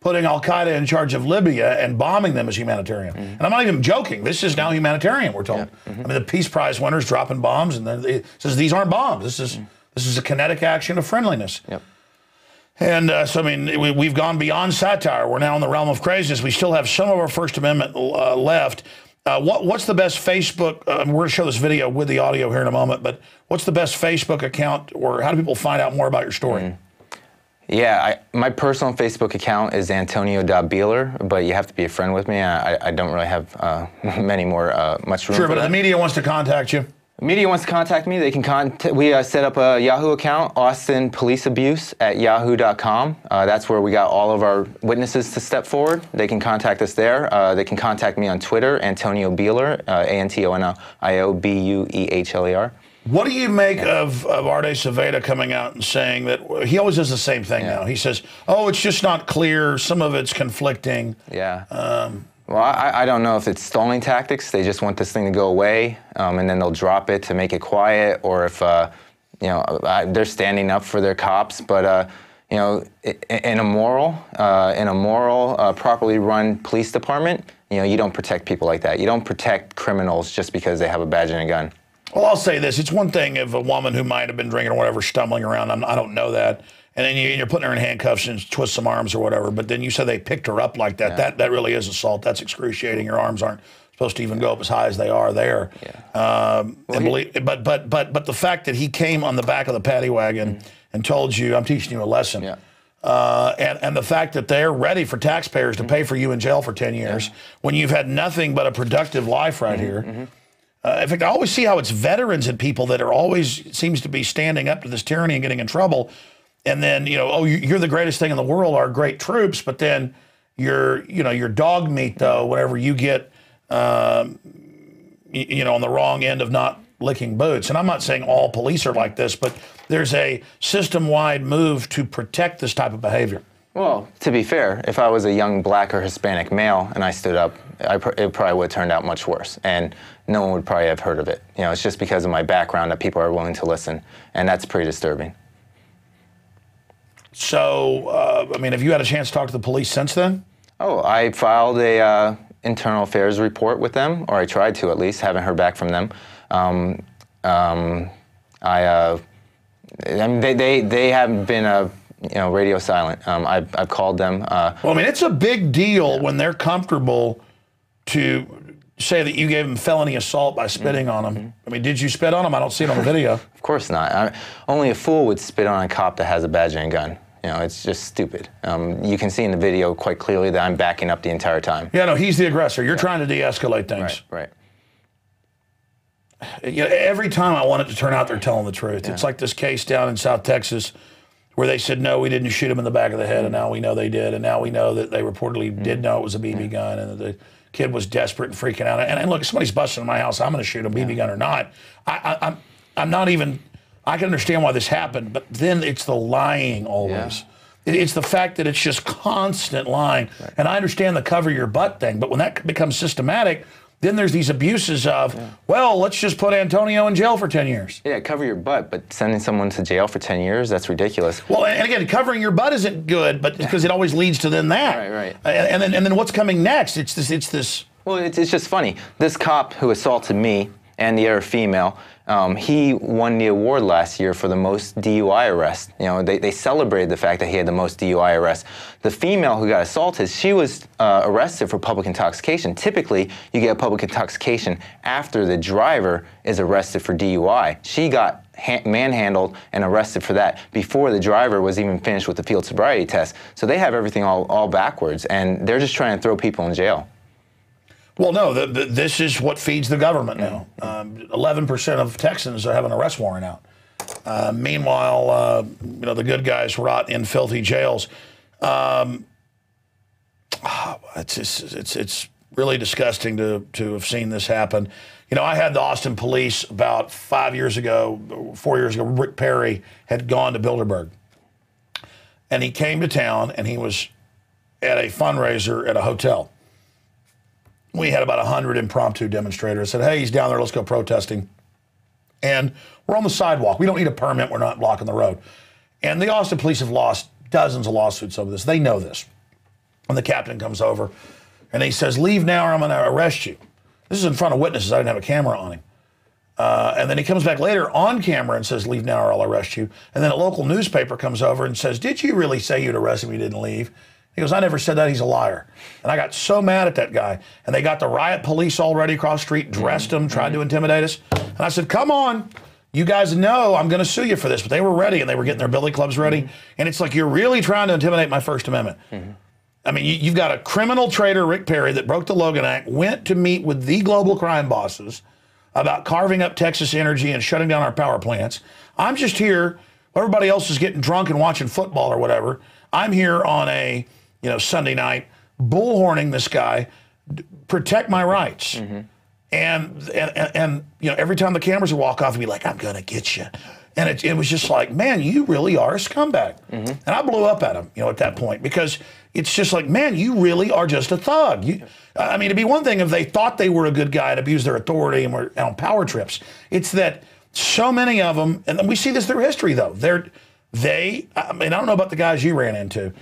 [SPEAKER 2] Putting Al Qaeda in charge of Libya and bombing them is humanitarian. Mm-hmm. And I'm not even joking. This is now humanitarian. We're told. I mean, the Peace Prize winners dropping bombs, and then it says these aren't bombs. This is mm. this is a kinetic action of friendliness. And uh, so, I mean, we, we've gone beyond satire. We're now in the realm of craziness. We still have some of our First Amendment uh, left. Uh, what, what's the best Facebook? Uh, we're going to show this video with the audio here in a moment, but what's the best Facebook account, or how do people find out more about your story?
[SPEAKER 25] Yeah, I, my personal Facebook account is Antonio.Buehler, but you have to be a friend with me. I, I don't really have uh, [laughs] many more, uh, much room
[SPEAKER 2] Sure,
[SPEAKER 25] for
[SPEAKER 2] but if
[SPEAKER 25] that.
[SPEAKER 2] the media wants to contact you.
[SPEAKER 25] Media wants to contact me. They can contact. We uh, set up a Yahoo account, Austin Police Abuse at yahoo.com. Uh, that's where we got all of our witnesses to step forward. They can contact us there. Uh, they can contact me on Twitter, Antonio Buehler, uh, A N T O N I O B U E H L E R.
[SPEAKER 2] What do you make of, of Art Acevedo coming out and saying that he always does the same thing now? He says, "Oh, it's just not clear. Some of it's conflicting."
[SPEAKER 25] Yeah.
[SPEAKER 2] Um,
[SPEAKER 25] Well, I, I don't know if it's stalling tactics. They just want this thing to go away, um, and then they'll drop it to make it quiet, or if uh, you know I, they're standing up for their cops. But uh, you know, in a moral, uh, in a moral, uh, properly run police department, you know, you don't protect people like that. You don't protect criminals just because they have a badge and a gun.
[SPEAKER 2] Well, I'll say this: it's one thing if a woman who might have been drinking or whatever stumbling around. I'm, I don't know that, and then you, you're putting her in handcuffs and twist some arms or whatever. But then you said they picked her up like that. That that really is assault. That's excruciating. Your arms aren't supposed to even go up as high as they are there. Um, and believe, but but but but the fact that he came on the back of the paddy wagon and told you, "I'm teaching you a lesson." Uh, and, and the fact that they're ready for taxpayers to pay for you in jail for 10 years when you've had nothing but a productive life right here. Uh, in fact, I always see how it's veterans and people that are always seems to be standing up to this tyranny and getting in trouble. And then, you know, oh, you- you're the greatest thing in the world, our great troops. But then you're, you know, your dog meat, though, whenever you get, um, you know, on the wrong end of not licking boots. And I'm not saying all police are like this, but there's a system wide move to protect this type of behavior.
[SPEAKER 25] Well, to be fair, if I was a young black or Hispanic male and I stood up, I pr- it probably would have turned out much worse, and no one would probably have heard of it. You know, it's just because of my background that people are willing to listen, and that's pretty disturbing.
[SPEAKER 2] So, uh, I mean, have you had a chance to talk to the police since then?
[SPEAKER 25] Oh, I filed a uh, internal affairs report with them, or I tried to at least. Haven't heard back from them. Um, um, I, uh, I mean, they, they, they haven't been uh, you know radio silent. Um, I've, I've called them. Uh,
[SPEAKER 2] Well, I mean, it's a big deal when they're comfortable to say that you gave them felony assault by spitting on them. I mean, did you spit on them? I don't see it on the video.
[SPEAKER 25] Of course not. I, only a fool would spit on a cop that has a badge and gun. You know, it's just stupid. Um, you can see in the video quite clearly that I'm backing up the entire time.
[SPEAKER 2] Yeah, no, he's the aggressor. You're trying to de-escalate things.
[SPEAKER 25] Right.
[SPEAKER 2] You know, every time I want it to turn out they're telling the truth. It's like this case down in South Texas where they said no, we didn't shoot him in the back of the head, and now we know they did, and now we know that they reportedly did know it was a BB gun, and that the kid was desperate and freaking out. And, and look, if somebody's busting in my house, I'm going to shoot a BB gun or not. I, I, I'm I'm not even. I can understand why this happened, but then it's the lying always. It- It's the fact that it's just constant lying. And I understand the cover your butt thing, but when that becomes systematic, then there's these abuses of, well, let's just put Antonio in jail for 10 years.
[SPEAKER 25] Yeah, cover your butt, but sending someone to jail for 10 years, that's ridiculous.
[SPEAKER 2] Well, and again, covering your butt isn't good, but because it always leads to then that.
[SPEAKER 25] Right, right.
[SPEAKER 2] And, and then and then what's coming next? It's this. It's this.
[SPEAKER 25] Well, it's, it's just funny. This cop who assaulted me and the other female, um, he won the award last year for the most DUI arrests. You know, they, they celebrated the fact that he had the most DUI arrests. The female who got assaulted, she was uh, arrested for public intoxication. Typically, you get public intoxication after the driver is arrested for DUI. She got ha- manhandled and arrested for that before the driver was even finished with the field sobriety test. So they have everything all, all backwards, and they're just trying to throw people in jail.
[SPEAKER 2] Well, no, the, the, this is what feeds the government now. Um, Eleven percent of Texans are having an arrest warrant out. Uh, meanwhile, uh, you know the good guys rot in filthy jails. Um, it's, just, it's it's really disgusting to to have seen this happen. You know, I had the Austin police about five years ago, four years ago. Rick Perry had gone to Bilderberg, and he came to town, and he was at a fundraiser at a hotel. We had about hundred impromptu demonstrators. Said, "Hey, he's down there. Let's go protesting." And we're on the sidewalk. We don't need a permit. We're not blocking the road. And the Austin police have lost dozens of lawsuits over this. They know this. And the captain comes over and he says, Leave now or I'm going to arrest you. This is in front of witnesses. I didn't have a camera on him. Uh, and then he comes back later on camera and says, Leave now or I'll arrest you. And then a local newspaper comes over and says, Did you really say you'd arrest him? You didn't leave. He goes, I never said that. He's a liar. And I got so mad at that guy. And they got the riot police already across the street, dressed him, tried to intimidate us. And I said, Come on. You guys know I'm going to sue you for this. But they were ready and they were getting their billy clubs ready. And it's like, You're really trying to intimidate my First Amendment. I mean, you, you've got a criminal traitor, Rick Perry, that broke the Logan Act, went to meet with the global crime bosses about carving up Texas Energy and shutting down our power plants. I'm just here. Everybody else is getting drunk and watching football or whatever. I'm here on a you know Sunday night, bullhorning this guy, protect my rights. Mm-hmm. And, and, and and you know every time the cameras would walk off, he'd be like, "I'm gonna get you," and it, it was just like, "Man, you really are a scumbag." Mm-hmm. And I blew up at him, you know, at that point because it's just like, "Man, you really are just a thug." You, I mean, it'd be one thing if they thought they were a good guy and abused their authority and were on power trips. It's that so many of them, and we see this through history, though. They're they. I mean, I don't know about the guys you ran into.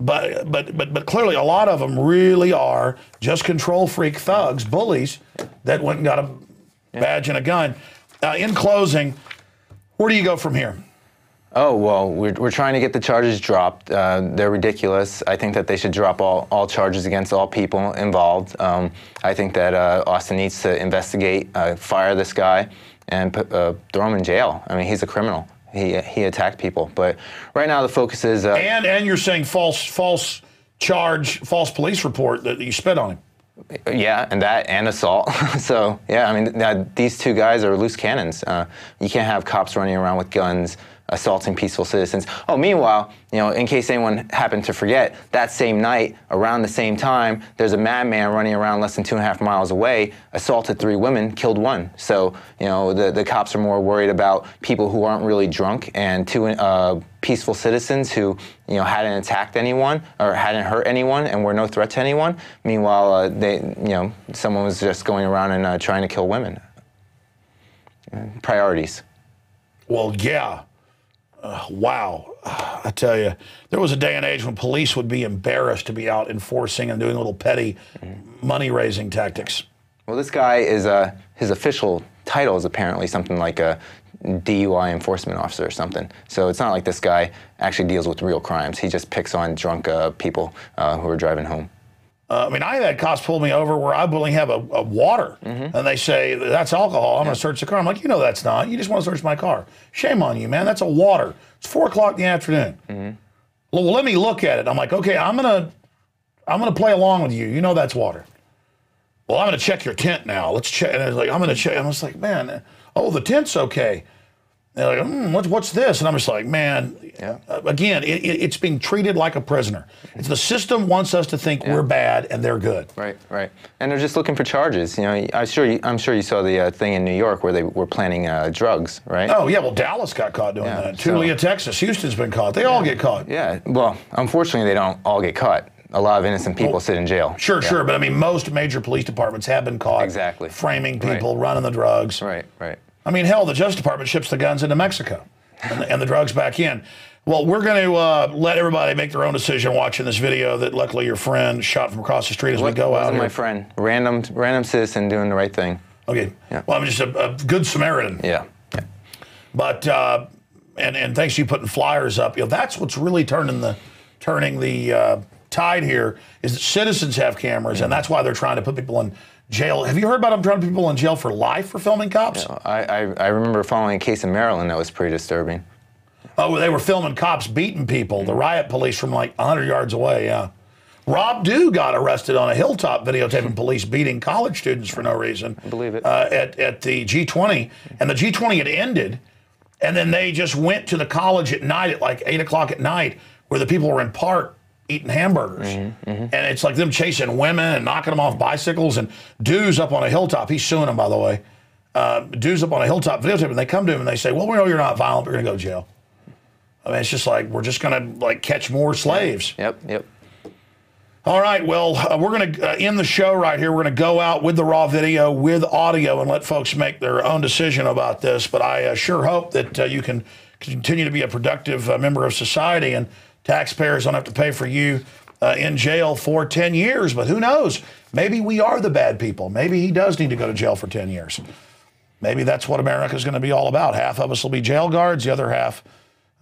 [SPEAKER 2] But, but but but clearly a lot of them really are just control freak thugs, bullies that went and got a badge and a gun. Uh, in closing, where do you go from here?
[SPEAKER 25] Oh, well, we're, we're trying to get the charges dropped. Uh, they're ridiculous. I think that they should drop all, all charges against all people involved. Um, I think that uh, Austin needs to investigate, uh, fire this guy, and put, uh, throw him in jail. I mean, he's a criminal. He, he attacked people. But right now, the focus is. Uh,
[SPEAKER 2] And and you're saying false false charge, false police report that you spit on him.
[SPEAKER 25] Yeah, and that and assault. [laughs] so yeah, I mean, th- these two guys are loose cannons. Uh, you can't have cops running around with guns assaulting peaceful citizens. Oh, meanwhile, you know, in case anyone happened to forget, that same night, around the same time, there's a madman running around less than two and a half miles away, assaulted three women, killed one. So, you know, the, the cops are more worried about people who aren't really drunk and two uh, peaceful citizens who, you know, hadn't attacked anyone or hadn't hurt anyone and were no threat to anyone. Meanwhile, uh, they, you know, someone was just going around and uh, trying to kill women. Priorities.
[SPEAKER 2] Well, yeah. Uh, wow. [sighs] I tell you, there was a day and age when police would be embarrassed to be out enforcing and doing little petty money raising tactics.
[SPEAKER 25] Well, this guy is uh, his official title is apparently something like a DUI enforcement officer or something. So it's not like this guy actually deals with real crimes. He just picks on drunk uh, people uh, who are driving home.
[SPEAKER 2] Uh, I mean, I had cops pull me over where I only have a, a water,
[SPEAKER 25] Mm-hmm.
[SPEAKER 2] and they say that's alcohol. I'm going to search the car. I'm like, you know, that's not. You just want to search my car. Shame on you, man. That's a water. It's four o'clock in the afternoon.
[SPEAKER 25] Mm-hmm.
[SPEAKER 2] Well, let me look at it. I'm like, okay, I'm gonna, I'm gonna play along with you. You know that's water. Well, I'm gonna check your tent now. Let's check. And I was like, I'm gonna check. I was like, man, oh, the tent's okay. They're like, mm, what's what's this? And I'm just like, man. Uh, again, it, it, it's being treated like a prisoner. It's the system wants us to think we're bad and they're good.
[SPEAKER 25] Right, right. And they're just looking for charges. You know, I'm sure you, I'm sure you saw the uh, thing in New York where they were planning uh, drugs, right?
[SPEAKER 2] Oh yeah, well Dallas got caught doing
[SPEAKER 25] Yeah,
[SPEAKER 2] that.
[SPEAKER 25] so-
[SPEAKER 2] Tulia, Texas. Houston's been caught. They all get caught.
[SPEAKER 25] Yeah. Well, unfortunately, they don't all get caught. A lot of innocent people
[SPEAKER 2] Well,
[SPEAKER 25] sit in jail.
[SPEAKER 2] Sure,
[SPEAKER 25] Yeah.
[SPEAKER 2] sure, but I mean, most major police departments have been caught
[SPEAKER 25] Exactly.
[SPEAKER 2] framing
[SPEAKER 25] Right.
[SPEAKER 2] people, running the drugs.
[SPEAKER 25] Right, right.
[SPEAKER 2] I mean, hell, the Justice Department ships the guns into Mexico and the, and the drugs back in. Well, we're going to uh, let everybody make their own decision watching this video that luckily your friend shot from across the street as we go out here.
[SPEAKER 25] my friend. Random, random citizen doing the right thing.
[SPEAKER 2] Okay. Well, I'm just a, a good Samaritan.
[SPEAKER 25] Yeah.
[SPEAKER 2] But uh, and and thanks to you putting flyers up, you know that's what's really turning the turning the uh, tide here is that citizens have cameras, and that's why they're trying to put people in jail. Have you heard about them throwing people in jail for life for filming cops?
[SPEAKER 25] I, I, I remember following a case in Maryland that was pretty disturbing.
[SPEAKER 2] Oh, they were filming cops beating people, the riot police from like 100 yards away, yeah. Rob Dew got arrested on a hilltop videotaping police beating college students for no reason. I
[SPEAKER 25] believe it.
[SPEAKER 2] Uh, at, at the G20. And the G20 had ended, and then they just went to the college at night at like 8 o'clock at night where the people were in park eating hamburgers. And it's like them chasing women and knocking them off bicycles. And Dew's up on a hilltop. He's suing them, by the way. Uh, Dew's up on a hilltop videotaping. And they come to him and they say, Well, we know you're not violent, but you're going to go to jail. I mean, it's just like we're just going to like catch more slaves.
[SPEAKER 25] Yep, yep.
[SPEAKER 2] All right, well, uh, we're going to uh, end the show right here. We're going to go out with the raw video, with audio, and let folks make their own decision about this. But I uh, sure hope that uh, you can continue to be a productive uh, member of society and taxpayers don't have to pay for you uh, in jail for 10 years. But who knows? Maybe we are the bad people. Maybe he does need to go to jail for 10 years. Maybe that's what America is going to be all about. Half of us will be jail guards, the other half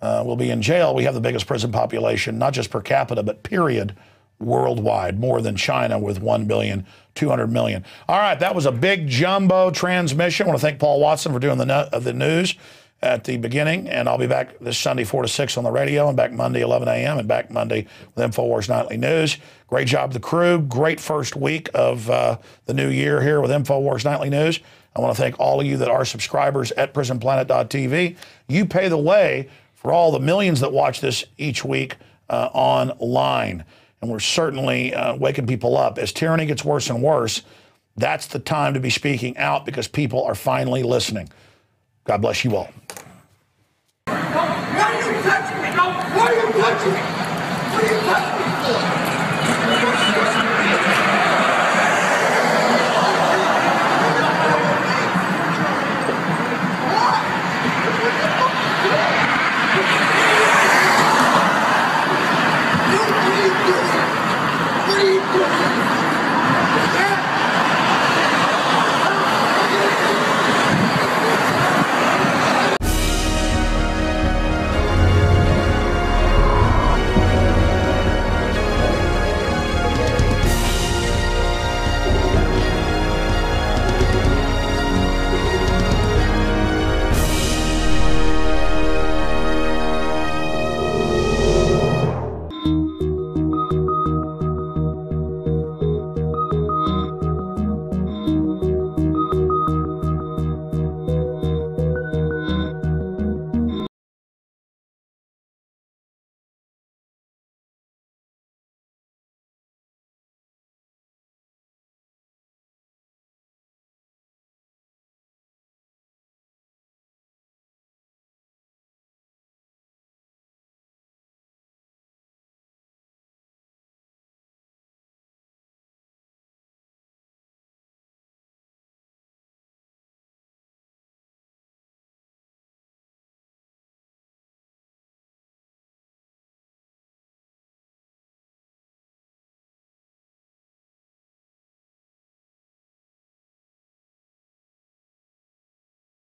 [SPEAKER 2] uh, will be in jail. We have the biggest prison population, not just per capita, but period, worldwide, more than China with 1 billion, 200 million. All right, that was a big jumbo transmission. I want to thank Paul Watson for doing the, uh, the news at the beginning, and I'll be back this Sunday 4 to 6 on the radio, and back Monday 11 a.m., and back Monday with InfoWars Nightly News. Great job, the crew. Great first week of uh, the new year here with InfoWars Nightly News. I want to thank all of you that are subscribers at prisonplanet.tv. You pay the way for all the millions that watch this each week uh, online. And we're certainly uh, waking people up. As tyranny gets worse and worse, that's the time to be speaking out because people are finally listening. God bless you all.
[SPEAKER 26] Why are you touching me? Why are you touching me? Are you touching me